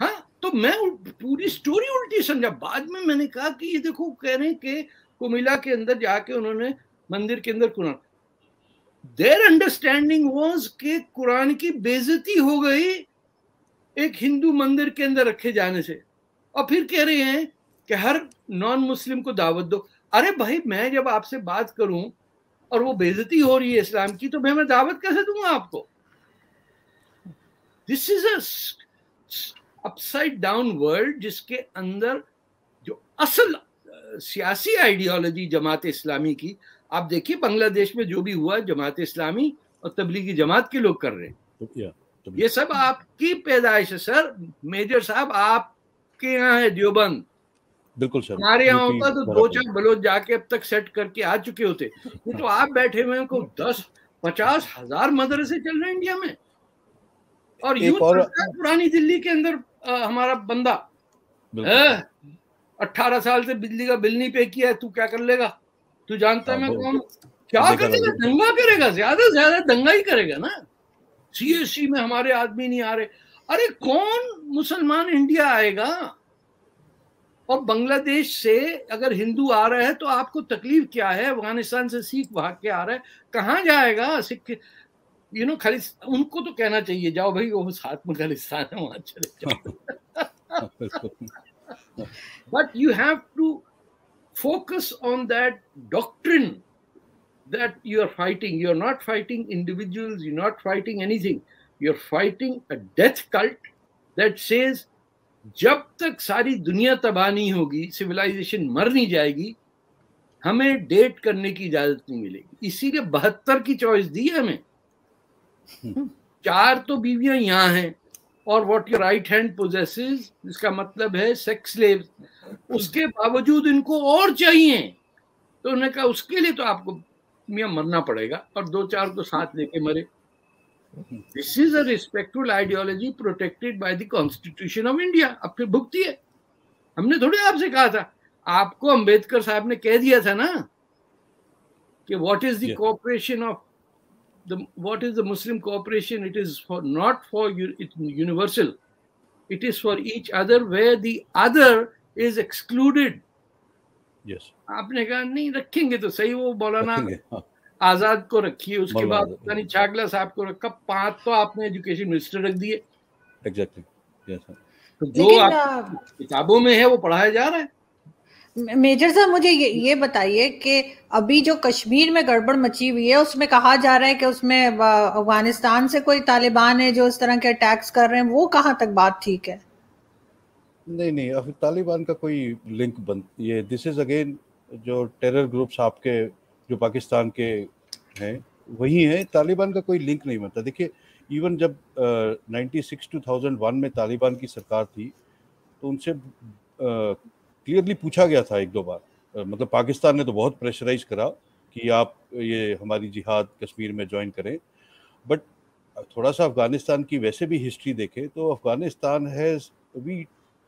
Speaker 3: हाँ तो मैं पूरी स्टोरी उल्टी समझा। बाद में मैंने कहा कि ये देखो कह रहे हैं कि कुमिला के अंदर जाके उन्होंने मंदिर के अंदर कुरान देर अंडरस्टैंडिंग वॉज़ के कुरान की बेजती हो गई एक हिंदू मंदिर के अंदर रखे जाने से। और फिर कह रहे हैं कि हर नॉन मुस्लिम को दावत दो। अरे भाई मैं जब आपसे बात करूँ और वो बेजती हो रही है इस्लाम की तो मैं मैं दावत कैसे दूँगा आपको? This is upside down world जिसके अंदर जो असल सियासी आइडियोलॉजी जमात इस्लामी की आप देखिए बांग्लादेश में जो भी हुआ जमात इस्लामी और तबलीगी जमात के लोग कर रहे हैं। ये सब आपकी पैदाइश है सर। मेजर साहब आपके यहाँ है देवबंद।
Speaker 4: बिल्कुल सर।
Speaker 3: हमारे यहाँ होता तो दो चार बलोच जाके अब तक सेट करके आ चुके होते। ये तो आप बैठे हुए को दस पचास हज़ार मदरसे चल रहे हैं इंडिया में। और यूथ और... पुरानी दिल्ली के अंदर आ, हमारा बंदा अट्ठारह साल से बिजली का बिल नहीं पे किया है तू क्या कर लेगा? तू जानता है हाँ, मैं कौन क्या करेगा? दंगा करेगा? ज़्यादा से ज़्यादा दंगा ही करेगा ना। सीएससी में हमारे आदमी नहीं आ रहे। अरे कौन मुसलमान इंडिया आएगा? और बांग्लादेश से अगर हिंदू आ रहा है तो आपको तकलीफ़ क्या है? अफ़गानिस्तान से सिख भाग के आ रहा है। कहाँ जाएगा सिख? यू नो खाली उनको तो कहना चाहिए जाओ भाई वो साथ में खालिस्तान है वहाँ चले जाओ but you have to focus on that doctrine that you are fighting. You're not fighting individuals, you're not fighting anything. You're fighting a death cult that says जब तक सारी दुनिया तबाह नहीं होगी सिविलाइजेशन मर नहीं जाएगी हमें डेट करने की इजाज़त नहीं मिलेगी इसीलिए बहत्तर की चॉइस दी है हमें चार तो बीवियाँ यहाँ हैं और what your right hand possesses इसका मतलब है सेक्स स्लेव उसके बावजूद इनको और चाहिए। तो उन्होंने कहा उसके लिए तो आपको मियाँ मरना पड़ेगा और दो चार को साथ लेके मरे। This is a respectful ideology protected by the constitution of India अब फिर भुगती है। हमने थोड़े आपसे कहा था। आपको अंबेडकर साहब ने कह दिया था ना कि what is the cooperation of the what is the muslim cooperation it is for not for universal it is for each other where the other is excluded
Speaker 4: yes
Speaker 3: आपने कहा नहीं रखेंगे तो सही वो बोलाना आज़ाद को रखिए उसके बाद यानी छागला साहब को रखा पाँच तो आपने एजुकेशन मिनिस्टर रख दिए
Speaker 4: एग्जैक्टली
Speaker 3: यस तो जो आप किताबों में है वो पढ़ाया जा रहा है
Speaker 2: मेजर साहब, मुझे ये ये बताइए कि अभी जो कश्मीर में गड़बड़ मची हुई है, उसमें कहा जा रहा है कि उसमें अफ़गानिस्तान से कोई तालिबान है जो इस तरह के अटैक्स कर रहे हैं, वो कहाँ तक बात ठीक है?
Speaker 4: नहीं नहीं, अभी तालिबान का कोई लिंक बन, ये दिस इज़ अगेन जो टेरर ग्रुप्स आपके, जो पाकिस्तान के हैं, वही हैं, तालिबान का कोई लिंक नहीं बनता। देखिए इवन जब ninety six two thousand one में तालिबान की सरकार थी तो उनसे क्लियरली पूछा गया था एक दो बार। मतलब पाकिस्तान ने तो बहुत प्रेशराइज करा कि आप ये हमारी जिहाद कश्मीर में ज्वाइन करें। बट थोड़ा सा अफ़गानिस्तान की वैसे भी हिस्ट्री देखें तो Afghanistan has we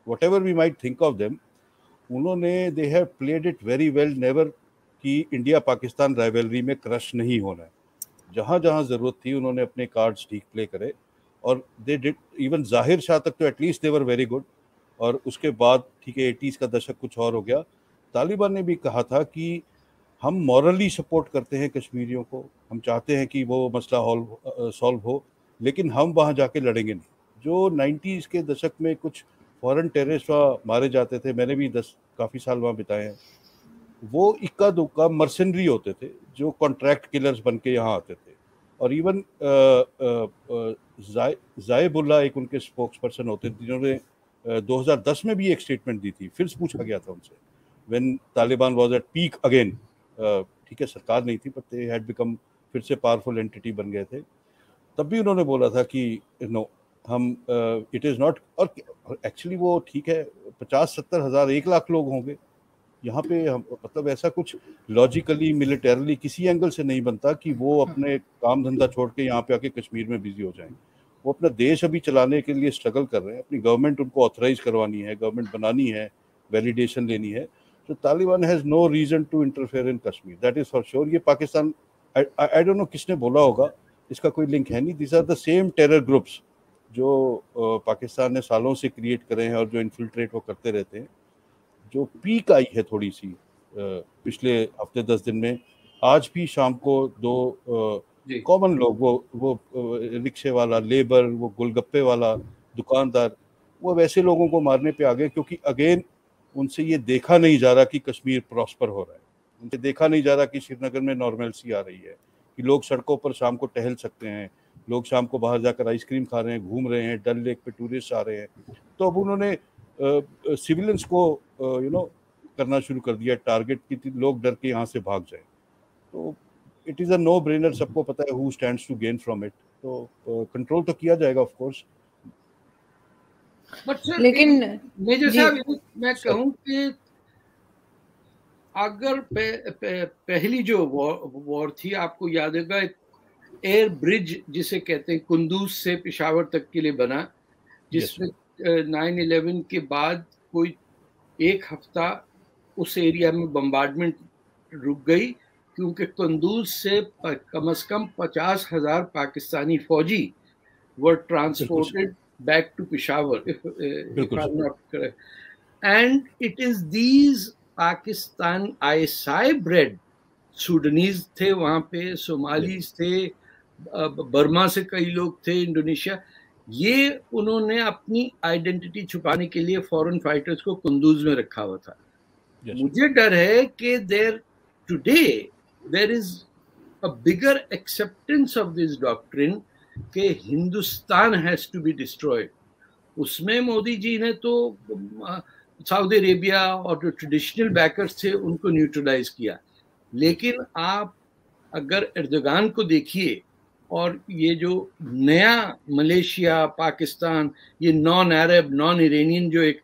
Speaker 4: whatever we might think of them उन्होंने they have played it very well never कि इंडिया पाकिस्तान राइवलरी में क्रश नहीं होना है। जहाँ जहाँ ज़रूरत थी, उन्होंने अपने कार्ड्स ठीक प्ले करे और दे डिड इवन ज़ाहिर शाह तक तो एटलीस्ट देवर वेरी गुड और उसके बाद, ठीक है, एटीज़ का दशक कुछ और हो गया। तालिबान ने भी कहा था कि हम मॉरली सपोर्ट करते हैं कश्मीरियों को। हम चाहते हैं कि वो मसला सॉल्व हो, लेकिन हम वहाँ जाके लड़ेंगे नहीं। जो नाइन्टीज़ के दशक में कुछ फॉरेन टेररिस्ट वहाँ मारे जाते थे, मैंने भी दस, काफ़ी साल वहाँ बिताए हैं, वो इक्का दुक्का मर्सनरी होते थे, जो कॉन्ट्रैक्ट किलर्स बन के यहाँ आते थे। और इवन जायबुल्ला एक उनके स्पोक्स पर्सन होते थे, जिन्होंने 2010 में भी एक स्टेटमेंट दी थी, फिर से पूछा गया था उनसे। When Taliban was at peak again ठीक है, सरकार नहीं थी बट दे हैड बिकम फिर से पावरफुल एंटिटी बन गए थे। तब भी उन्होंने बोला था कि नो हम इट इज़ नॉट और एक्चुअली वो ठीक है, पचास सत्तर हज़ार, एक लाख लोग होंगे। यहाँ पे हम मतलब ऐसा कुछ लॉजिकली मिलिटरली किसी एंगल से नहीं बनता कि वो अपने काम धंधा छोड़ के यहाँ पे आके कश्मीर में बिज़ी हो जाएँगे वो अपना देश अभी चलाने के लिए स्ट्रगल कर रहे हैं। अपनी गवर्नमेंट उनको ऑथराइज करवानी है गवर्नमेंट बनानी है वैलिडेशन लेनी है। तो Taliban has no reason to interfere in Kashmir that is for sure ये पाकिस्तान आई डोंट नो किसने बोला होगा। इसका कोई लिंक है नहीं। This are the same terror groups जो पाकिस्तान ने सालों से क्रिएट करे हैं और जो इन्फिल्ट्रेट वो करते रहते हैं। जो पीक आई है थोड़ी सी पिछले हफ़्ते दस दिन में। आज भी शाम को दो कॉमन लोग, वो वो रिक्शे वाला, लेबर, वो गोलगप्पे वाला, दुकानदार, वो वैसे लोगों को मारने पे आ गए क्योंकि, अगेन, उनसे ये देखा नहीं जा रहा कि कश्मीर प्रॉस्पर हो रहा है। उनसे देखा नहीं जा रहा कि श्रीनगर में नॉर्मलसी आ रही है, कि लोग सड़कों पर शाम को टहल सकते हैं, लोग शाम को बाहर जाकर आइसक्रीम खा रहे हैं, घूम रहे हैं डल लेक पे टूरिस्ट आ रहे हैं। तो अब उन्होंने सिविलियंस को यू नो करना शुरू कर दिया टारगेट की लोग डर के यहाँ से भाग जाए। तो it is a no brainer सबको पता है who stands to gain from it तो कंट्रोल तो किया जाएगा ऑफ़ कोर्स
Speaker 3: लेकिन मेजर साहब मैं कहूँ कि अगर पे, पे, पहली जो वॉर थी आपको याद होगा एयर ब्रिज जिसे कहते हैं कुंदूज से पिशावर तक के लिए बना जिसमें नाइन इलेवन के बाद कोई एक हफ़्ता उस एरिया में बम्बार्डमेंट रुक गई क्योंकि कंदूज से कम अज कम पचास हज़ार पाकिस्तानी फौजी uh, if I'm not correct. And it is these Pakistan ISI bred सूडनीज थे वहाँ पे सोमालीज थे बर्मा से कई लोग थे इंडोनेशिया ये उन्होंने अपनी आइडेंटिटी छुपाने के लिए फॉरेन फाइटर्स को कुंदूज में रखा हुआ था। Yes. मुझे डर है कि there today there is a bigger acceptance of this doctrine के Hindustan has to be destroyed उसमें मोदी जी ने तो सऊदी अरेबिया और जो ट्रेडिशनल बैकर्स थे, उनको न्यूट्रलाइज किया। लेकिन आप अगर एर्दोगान को देखिए और ये जो नया मलेशिया, पाकिस्तान, ये नॉन अरब नॉन इरेनियन जो एक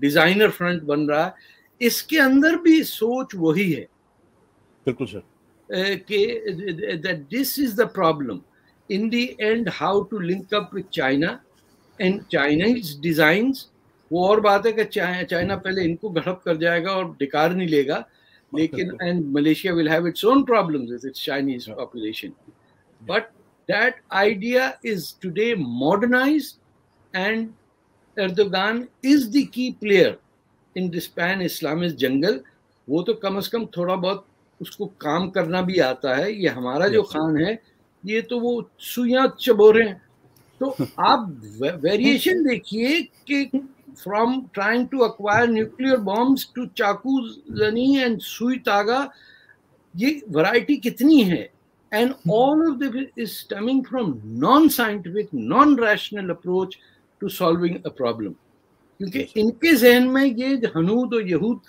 Speaker 3: डिज़ाइनर फ्रंट बन रहा है, इसके अंदर भी सोच वही है।
Speaker 4: बिल्कुल सर।
Speaker 3: कि that this is the problem in the end how to link up with China and Chinese designs वो और बात है कि चाइना पहले इनको घड़प कर जाएगा और डिकार नहीं लेगा लेकिन and Malaysia will have its own problems with its Chinese population but that idea is today modernized and Erdogan is the key player in this pan Islamic jungle वो तो कम से कम थोड़ा बहुत उसको काम करना भी आता है ये हमारा जो खान है ये तो वो सुइया चबो रहे हैं। तो आप वेरिएशन देखिए कि from trying to acquire nuclear bombs to चाकू जनी एंड सुई तागा ये वैरायटी कितनी है? And all of this is stemming from non scientific non rational approach to solving a problem क्योंकि इनके जहन में ये हनूद और यहूद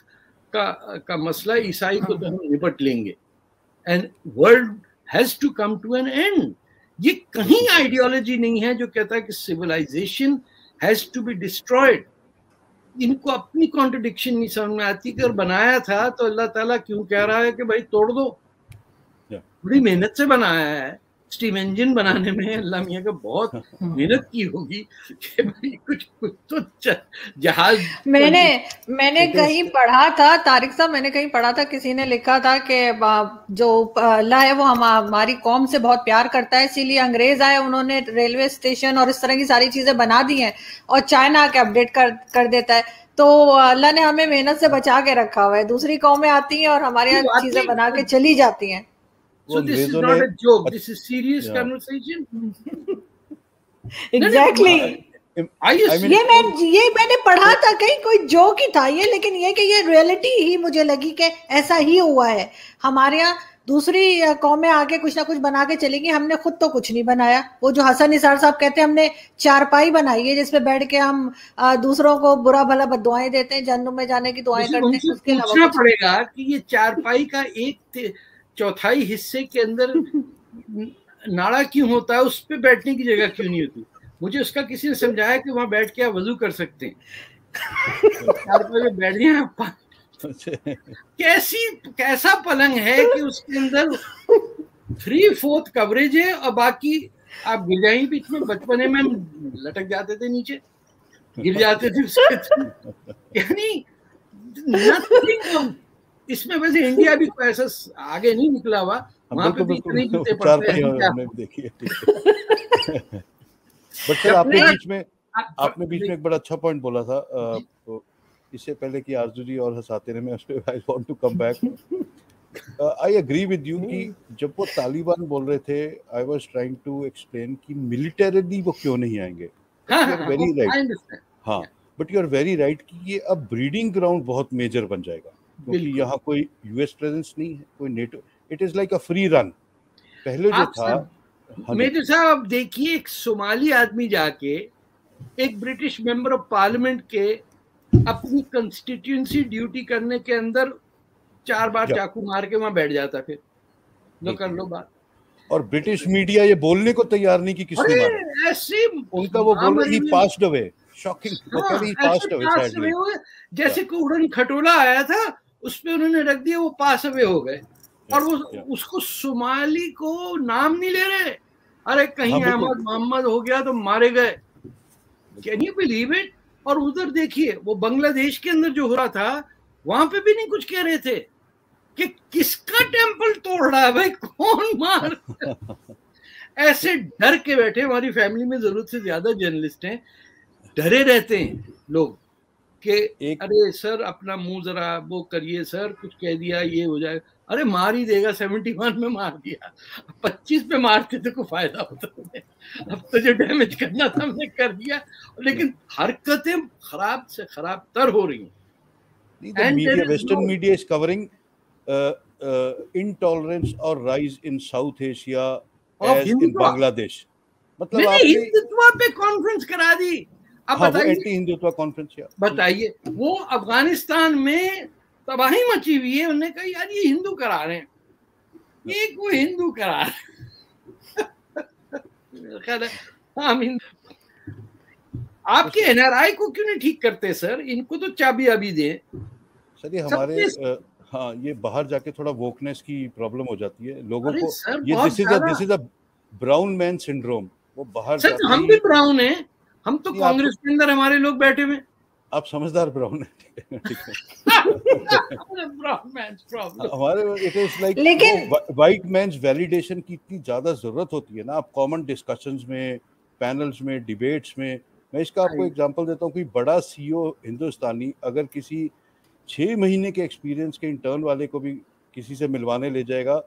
Speaker 3: का का मसला ईसाई को तो हम निपट लेंगे। And world has to come to an end ये कहीं आइडियोलॉजी नहीं है जो कहता है कि civilization has to be destroyed इनको अपनी कॉन्ट्रडिक्शन नहीं समझ में आती कि बनाया था तो अल्लाह ताला क्यों कह रहा है कि भाई तोड़ दो। बड़ी मेहनत से बनाया है। स्टीम इंजन बनाने में अल्लाह मियाँ का बहुत मेहनत की होगी कि भाई कुछ कुछ तो जहाज़
Speaker 2: मैंने मैंने कहीं पढ़ा था तारिक साहब मैंने कहीं पढ़ा था किसी ने लिखा था कि जो अल्लाह है वो हम हमारी कौम से बहुत प्यार करता है इसीलिए अंग्रेज़ आए उन्होंने रेलवे स्टेशन और इस तरह की सारी चीज़ें बना दी हैं और चाइना आके अपडेट कर कर देता है। तो अल्लाह ने हमें मेहनत से बचा के रखा हुआ है। दूसरी कौमें आती हैं और हमारे यहाँ चीज़ें बना के चली जाती हैं।
Speaker 3: So this is not a joke. This is serious yeah. conversation.
Speaker 2: exactly. ये मैं ये मैंने पढ़ा था कहीं कोई जोक ही था ये लेकिन ये कि ये रियलिटी ही मुझे लगी कि ऐसा ही हुआ है हमारे यहाँ दूसरी कौमें आके कुछ ना कुछ बना के चलेंगी हमने खुद तो कुछ नहीं बनाया वो जो हसन निसार साहब कहते हैं हमने चारपाई बनाई है जिसपे बैठ के हम दूसरों को बुरा भला बदुआएँ देते हैं जन्म में जाने की दुआएँ करते हैं उसके
Speaker 3: अलावा पड़ेगा कि ये चारपाई का एक चौथाई हिस्से के अंदर नाड़ा क्यों होता है, उस पर बैठने की जगह क्यों नहीं होती? मुझे उसका किसी ने समझाया कि वहाँ बैठ के आप वज़ू कर सकते हैं। गए कैसी, कैसा पलंग है कि उसके अंदर थ्री फोर्थ कवरेज है और बाकी आप गिर जाएँगे बीच में। बचपने में लटक जाते थे नीचे। गिर जाते थे यानी इसमें वैसे इंडिया भी कोई ऐसा आगे नहीं निकला हुआ। वहाँ पे भी इतने जूते पड़ते हैं देखिए
Speaker 4: बट सर आपने बीच में आपने बीच में एक बड़ा अच्छा पॉइंट बोला था तो इससे पहले कि आरज़ू जी और हसाते ने मैं उस पे I want to come back I agree with you कि जब वो तालिबान बोल रहे थे I was trying to explain कि मिलिटरीली वो क्यों नहीं आएँगे? वेरी राइट हाँ but you are very right कि ये अब ब्रीडिंग ग्राउंड बहुत मेजर बन जाएगा। क्योंकि यहाँ कोई यूएस प्रेजेंस नहीं है कोई NATO it is like a free run पहले जो था
Speaker 3: मेजर साहब देखिए एक सोमाली आदमी जाके एक ब्रिटिश मेंबर ऑफ़ पार्लियामेंट के अपनी कंस्टिट्यूंसी ड्यूटी करने के अंदर चार बार चाकू मार के वहाँ बैठ जाता फिर। लो कर लो बात।
Speaker 4: और ब्रिटिश मीडिया ये बोलने को तैयार नहीं कि किसने
Speaker 3: मारा। ऐसे
Speaker 4: उनका वो बोल ही पास्ड अवे शॉकिंग
Speaker 3: जैसे को उड़न खटोला आया था उस पर उन्होंने रख दिया वो पास अवे हो गए। और वो उसको सुमाली को नाम नहीं ले रहे। अरे कहीं हाँ, अहमद मोहम्मद हो गया तो मारे गए। कैन यू बिलीव इट और उधर देखिए वो बांग्लादेश के अंदर जो हो रहा था वहाँ पे भी नहीं कुछ कह रहे थे कि किसका टेंपल तोड़ रहा है भाई कौन मार ऐसे डर के बैठे हमारी फैमिली में ज़रूरत से ज़्यादा जर्नलिस्ट हैं डरे रहते हैं लोग। कि एक... अरे सर अपना मुँह जरा वो करिए सर कुछ कह दिया ये हो जाए। अरे मार ही देगा सेवेंटी वन में मार दिया। पच्चीस पे मारते तो कोई फ़ायदा होता है अब तो जो डैमेज करना था हमने कर दिया। लेकिन हरकतें खराब से खराब तर हो रही
Speaker 4: हैं। Western media is covering rise in South Asia as in Bangladesh.
Speaker 3: मतलब आपने हिंदुत्व पे कॉन्फ्रेंस करा दी।
Speaker 4: अब हाँ, बताइए। कॉन्फ्रेंस
Speaker 3: बताइए। वो अफ़गानिस्तान में तबाही मची हुई है उन्होंने कहा यार ये हिंदू करा रहे हैं। ये कोई हिंदू करा रहे हैं। आपके एनआरआई को क्यों नहीं ठीक करते सर? इनको तो चाबी अभी दे।
Speaker 4: सर ये हमारे हाँ ये बाहर जाके थोड़ा वोकनेस की प्रॉब्लम हो जाती है। लोगों को ये this is this is a brown man syndrome वो बाहर
Speaker 3: सर हम भी ब्राउन हैं। हम तो कांग्रेस के अंदर हमारे लोग बैठे हुए
Speaker 4: आप समझदार ब्राउन है। ठीक है। हमारे it is like white man's validation की इतनी ज़्यादा ज़रूरत होती है ना आप कॉमन डिस्कशंस में पैनल्स में डिबेट्स में मैं इसका आपको एग्जांपल देता हूँ कोई बड़ा सीईओ हिंदुस्तानी अगर किसी छः महीने के एक्सपीरियंस के इंटर्न वाले को भी किसी से मिलवाने ले जाएगा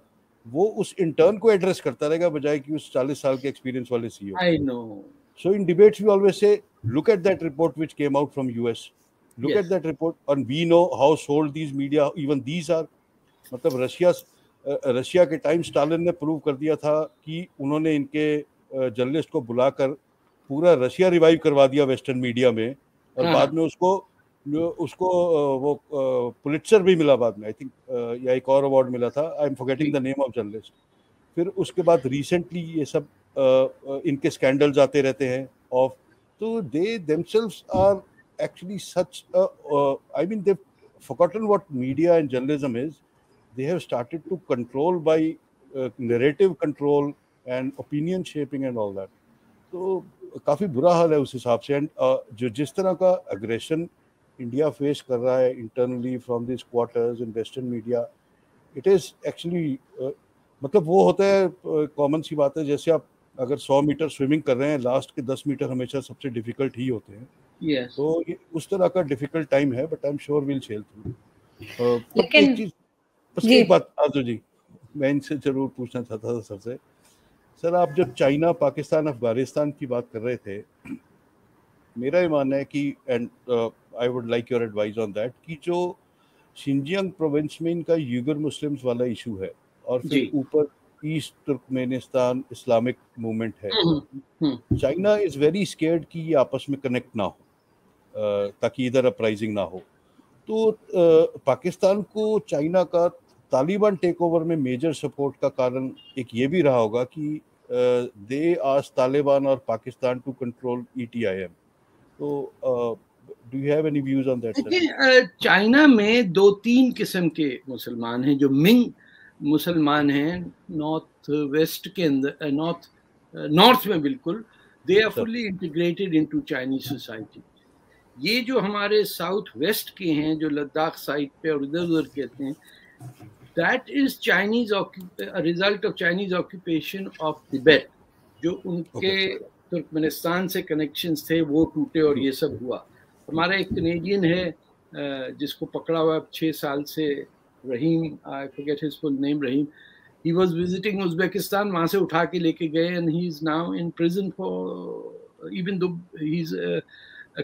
Speaker 4: वो उस इंटर्न को एड्रेस करता रहेगा बजाय कि उस चालीस साल के एक्सपीरियंस वाले CEO
Speaker 3: I know
Speaker 4: so in debates we always से look at that report which came out from US look at that report and we know how sold these media even these are मतलब Russia Russia के time Stalin ने prove कर दिया था कि उन्होंने इनके जर्नलिस्ट को बुलाकर पूरा रशिया रिवाइव करवा दिया वेस्टर्न मीडिया में और हाँ. बाद में उसको उसको वो पुलिट्सर भी मिला बाद में आई थिंक या एक और अवार्ड मिला था I am forgetting the name of journalist फिर उसके बाद रिसेंटली ये सब इनके स्कैंडल्स आते रहते हैं ऑफ़ तो they themselves are actually such I mean they forgotten what media and journalism is they have started to control by narrative control and opinion shaping and all that तो काफ़ी बुरा हाल है उस हिसाब से। एंड जो जिस तरह का अग्रेशन इंडिया फेस कर रहा है internally from this quarters in western media it is actually मतलब वो होता है कॉमन सी बात है। जैसे आप अगर 100 मीटर स्विमिंग कर रहे हैं लास्ट के 10 मीटर हमेशा सबसे डिफ़िकल्ट ही होते हैं।
Speaker 3: Yes.
Speaker 4: तो ये उस तरह का डिफ़िकल्ट टाइम है but I am sure will sail
Speaker 2: through लेकिन
Speaker 4: चीज़ बस एक बात आजो जी मैं इनसे ज़रूर पूछना चाहता था सर से। सर आप जब चाइना पाकिस्तान अफ़गानिस्तान की बात कर रहे थे मेरा ये मानना है कि and I would like your advice on that कि जो शिंजियांग प्रोविंस में इनका यूगर मुस्लिम्स वाला इशू है और फिर ऊपर ईस्ट तुर्कमेनिस्तान इस्लामिक मूवमेंट है। चाइना इज़ वेरी स्केर्ड कि ये आपस में कनेक्ट ना हो ताकि इधर अपराइजिंग ना हो। तो पाकिस्तान को चाइना का तालिबान टेक ओवर में मेजर सपोर्ट का कारण एक ये भी रहा होगा कि दे आज तालिबान और पाकिस्तान टू कंट्रोल ईटीआईएम तो do you have any views on that
Speaker 3: China में दो तीन किस्म के मुसलमान हैं जो मिंग मुसलमान हैं नॉर्थ वेस्ट के अंदर नॉर्थ नॉर्थ में बिल्कुल they are fully integrated into Chinese society ये जो हमारे साउथ वेस्ट के हैं जो लद्दाख साइड पे और इधर उधर कहते हैं that is Chinese result of Chinese occupation of Tibet जो उनके okay. तुर्कमेनिस्तान से कनेक्शंस थे वो टूटे और ये सब हुआ। हमारा एक कनेडियन है जिसको पकड़ा हुआ अब छः साल से Rahim I forget his full name Rahim he was visiting Uzbekistan वहाँ से उठा के लेके गए and he is now in prison for even दो ही इज़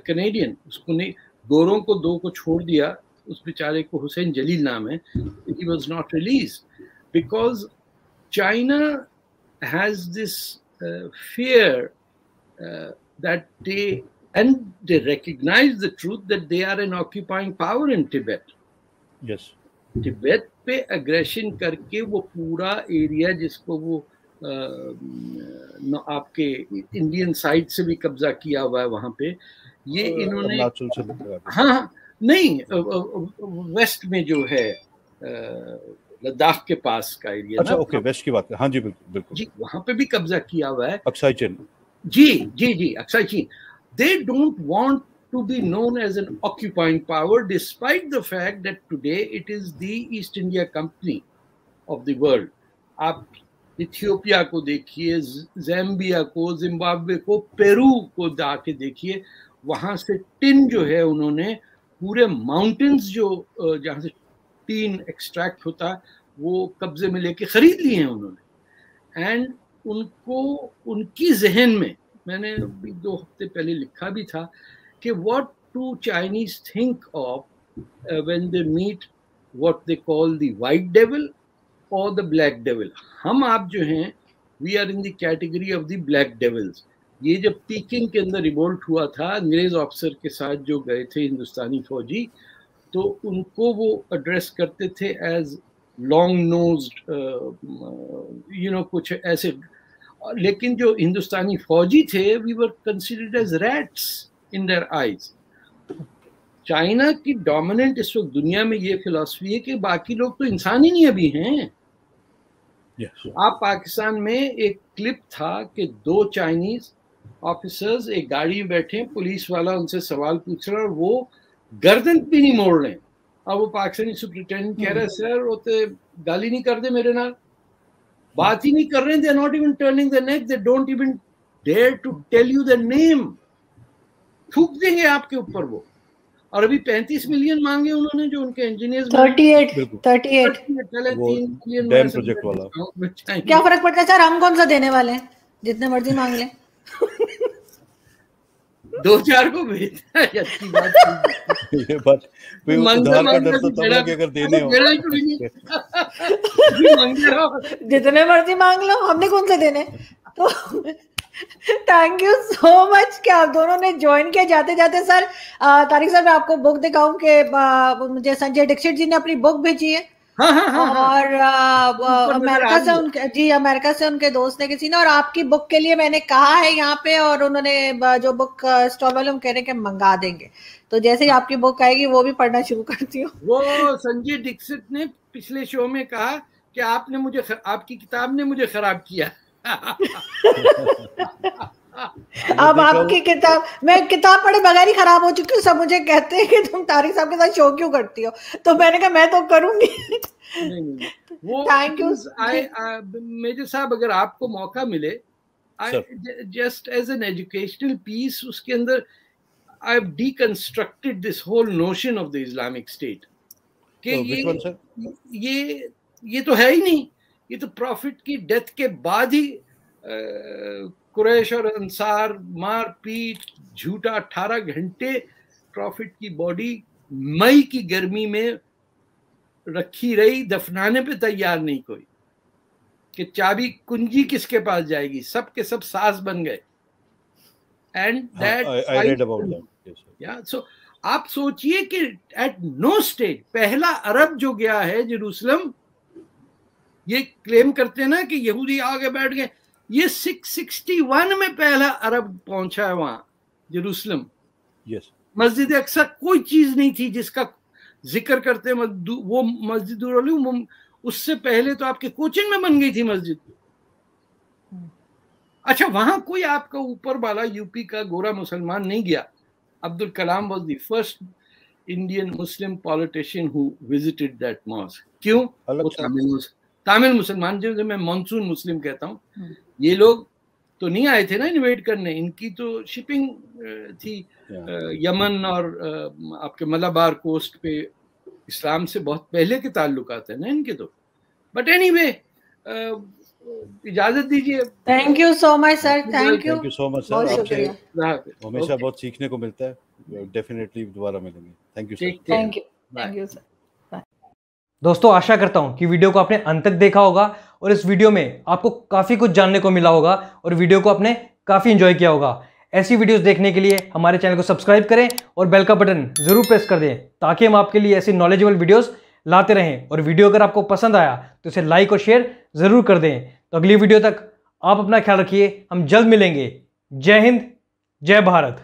Speaker 3: कनेडियन उसको नहीं गोरों को दो को छोड़ दिया उस बेचारे को हुसैन जलील नाम है he was not released because China has this uh, that they and they recognize the truth that they are an occupying power in Tibet.
Speaker 4: Yes.
Speaker 3: Tibet पे अग्रेशन करके वो पूरा एरिया जिसको वो आ, आपके इंडियन साइड से भी कब्जा किया हुआ है वहाँ पे ये इन्होंने हाँ हाँ नहीं वेस्ट में जो है लद्दाख के पास का एरिया
Speaker 4: अच्छा ओके वेस्ट की बात है। हाँ जी बिल्कुल बिल्कुल।
Speaker 3: जी वहाँ पे भी कब्जा किया हुआ है।
Speaker 4: अक्साई चीन
Speaker 3: जी जी जी Aksai Chin they don't want to be known as an occupying power despite the fact that today it is the East India Company of the world. आप इथियोपिया को देखिए जैम्बिया को जिम्बाब्वे को पेरू को जाके देखिए वहाँ से टिन जो है उन्होंने पूरे माउंटेन्स जो जहाँ से टीन एक्सट्रैक्ट होता है वो कब्जे में लेके खरीद लिए हैं उन्होंने एंड उनको उनकी जहन में मैंने अभी दो हफ़्ते पहले लिखा भी था कि what to Chinese think of when they meet what they call the white devil और द ब्लैक डेविल हम आप जो हैं we are in the category of the black devils ये जब पीकिंग के अंदर रिवोल्ट हुआ था, अंग्रेज़ ऑफिसर के साथ जो गए थे हिंदुस्तानी फौजी तो उनको वो एड्रेस करते थे as long nose you know कुछ ऐसे। लेकिन जो हिंदुस्तानी फौजी थे we were considered as rats in their eyes China की डोमिनेंट इस वक्त दुनिया में ये फिलॉसफी है कि बाकी लोग तो इंसान ही नहीं अभी हैं। Yes. आप पाकिस्तान में एक क्लिप था कि दो चाइनीज़ ऑफिसर्स एक गाड़ी में बैठे पुलिस वाला उनसे सवाल पूछ रहा है और वो गर्दन भी नहीं मोड़ रहे अब वो पाकिस्तानी सुप्रिटेंडेंट कह रहे सर वो तो गाली नहीं कर दे मेरे नाल। बात ही नहीं कर रहे they are not even turning the neck they don't even dare to tell you the name थूक देंगे आपके ऊपर वो। और अभी 35 मिलियन मांगे उन्होंने जो उनके इंजीनियर्स
Speaker 2: 38 38
Speaker 3: पहले 3 मिलियन प्रोजेक्ट वाला
Speaker 2: क्या फ़र्क पड़ता है सर? हम कौन सा देने वाले हैं? जितने मर्ज़ी मांग लें।
Speaker 3: दो चार को भेजना अच्छी बात
Speaker 4: ये बात कोई उधार का डर तो तब लगे अगर देने हो।
Speaker 2: जितने मर्ज़ी मांग लो हमने कौन से देने? तो थैंक यू सो मच कि आप दोनों ने ज्वाइन किया? जाते जाते सर तारिक सर मैं आपको बुक दिखाऊँ कि मुझे संजय दीक्षित जी ने अपनी बुक भेजी है।
Speaker 3: हाँ, हाँ, हाँ,
Speaker 2: और अमेरिका से उनके जी अमेरिका से उनके दोस्त ने किसी ने और आपकी बुक के लिए मैंने कहा है यहाँ पे और उन्होंने जो बुक स्टॉल वाले हम कह रहे हैं कि मंगा देंगे। तो जैसे ही आपकी बुक आएगी वो भी पढ़ना शुरू करती हूँ।
Speaker 3: वो संजय दीक्षित ने पिछले शो में कहा कि आपने मुझे आपकी किताब ने मुझे खराब किया।
Speaker 2: अब आपकी किताब मैं किताब पढ़े बगैर ही खराब हो चुकी हूँ सब मुझे कहते हैं कि तुम तारिक साहब के साथ शो क्यों करती हो? तो मैंने कहा मैं तो करूँगी। थैंक यू
Speaker 3: मेजर साहब अगर आपको मौका मिले just as an educational piece उसके अंदर I have deconstructed this whole notion of the Islamic state कि ये ये ये तो है ही नहीं। ये तो प्रॉफिट की डेथ के बाद ही कुरैश और अंसार मार पीट झूठा अठारह घंटे प्रॉफिट की बॉडी मई की गर्मी में रखी रही दफनाने पे तैयार नहीं कोई। कि चाबी कुंजी किसके पास जाएगी? सब के सब सास बन गए। एंड दैट या सो आप सोचिए कि एट नो स्टेट पहला अरब जो गया है जेरूसलम ये क्लेम करते हैं ना कि यहूदी आगे बैठ गए। ये 661 में पहला अरब पहुँचा है वहाँ जेरूसलम
Speaker 4: yes.
Speaker 3: मस्जिद अक्सर कोई चीज़ नहीं थी जिसका ज़िक्र करते वो मस्जिद उससे पहले तो आपके कोचिंग में बन गई थी मस्जिद। अच्छा वहाँ कोई आपका ऊपर वाला यूपी का गोरा मुसलमान नहीं गया? Abdul Kalam was the first Indian Muslim politician who visited that mosque क्यों? तमिल मुसलमान जो मैं मानसून मुस्लिम कहता हूँ हम्म। ये लोग तो नहीं आए थे ना इन्वेट करने। इनकी तो शिपिंग थी यमन और आपके मलाबार कोस्ट पे इस्लाम से बहुत पहले के ताल्लुक आते हैं ना इनके तो। बट एनी वे इजाज़त दीजिए।
Speaker 2: Thank you so much sir thank you
Speaker 4: thank you so much sir आपसे हमेशा बहुत सीखने को मिलता है। डेफिनेटली दोबारा मिलेंगे। Thank you sir
Speaker 2: thank you thank you sir
Speaker 1: दोस्तों, आशा करता हूँ कि वीडियो को आपने अंत तक देखा होगा और इस वीडियो में आपको काफ़ी कुछ जानने को मिला होगा और वीडियो को आपने काफ़ी इन्जॉय किया होगा। ऐसी वीडियोस देखने के लिए हमारे चैनल को सब्सक्राइब करें और बेल का बटन ज़रूर प्रेस कर दें ताकि हम आपके लिए ऐसी नॉलेजेबल वीडियोस लाते रहें। और वीडियो अगर आपको पसंद आया तो इसे लाइक और शेयर ज़रूर कर दें। तो अगली वीडियो तक आप अपना ख्याल रखिए। हम जल्द मिलेंगे। जय हिंद, जय भारत।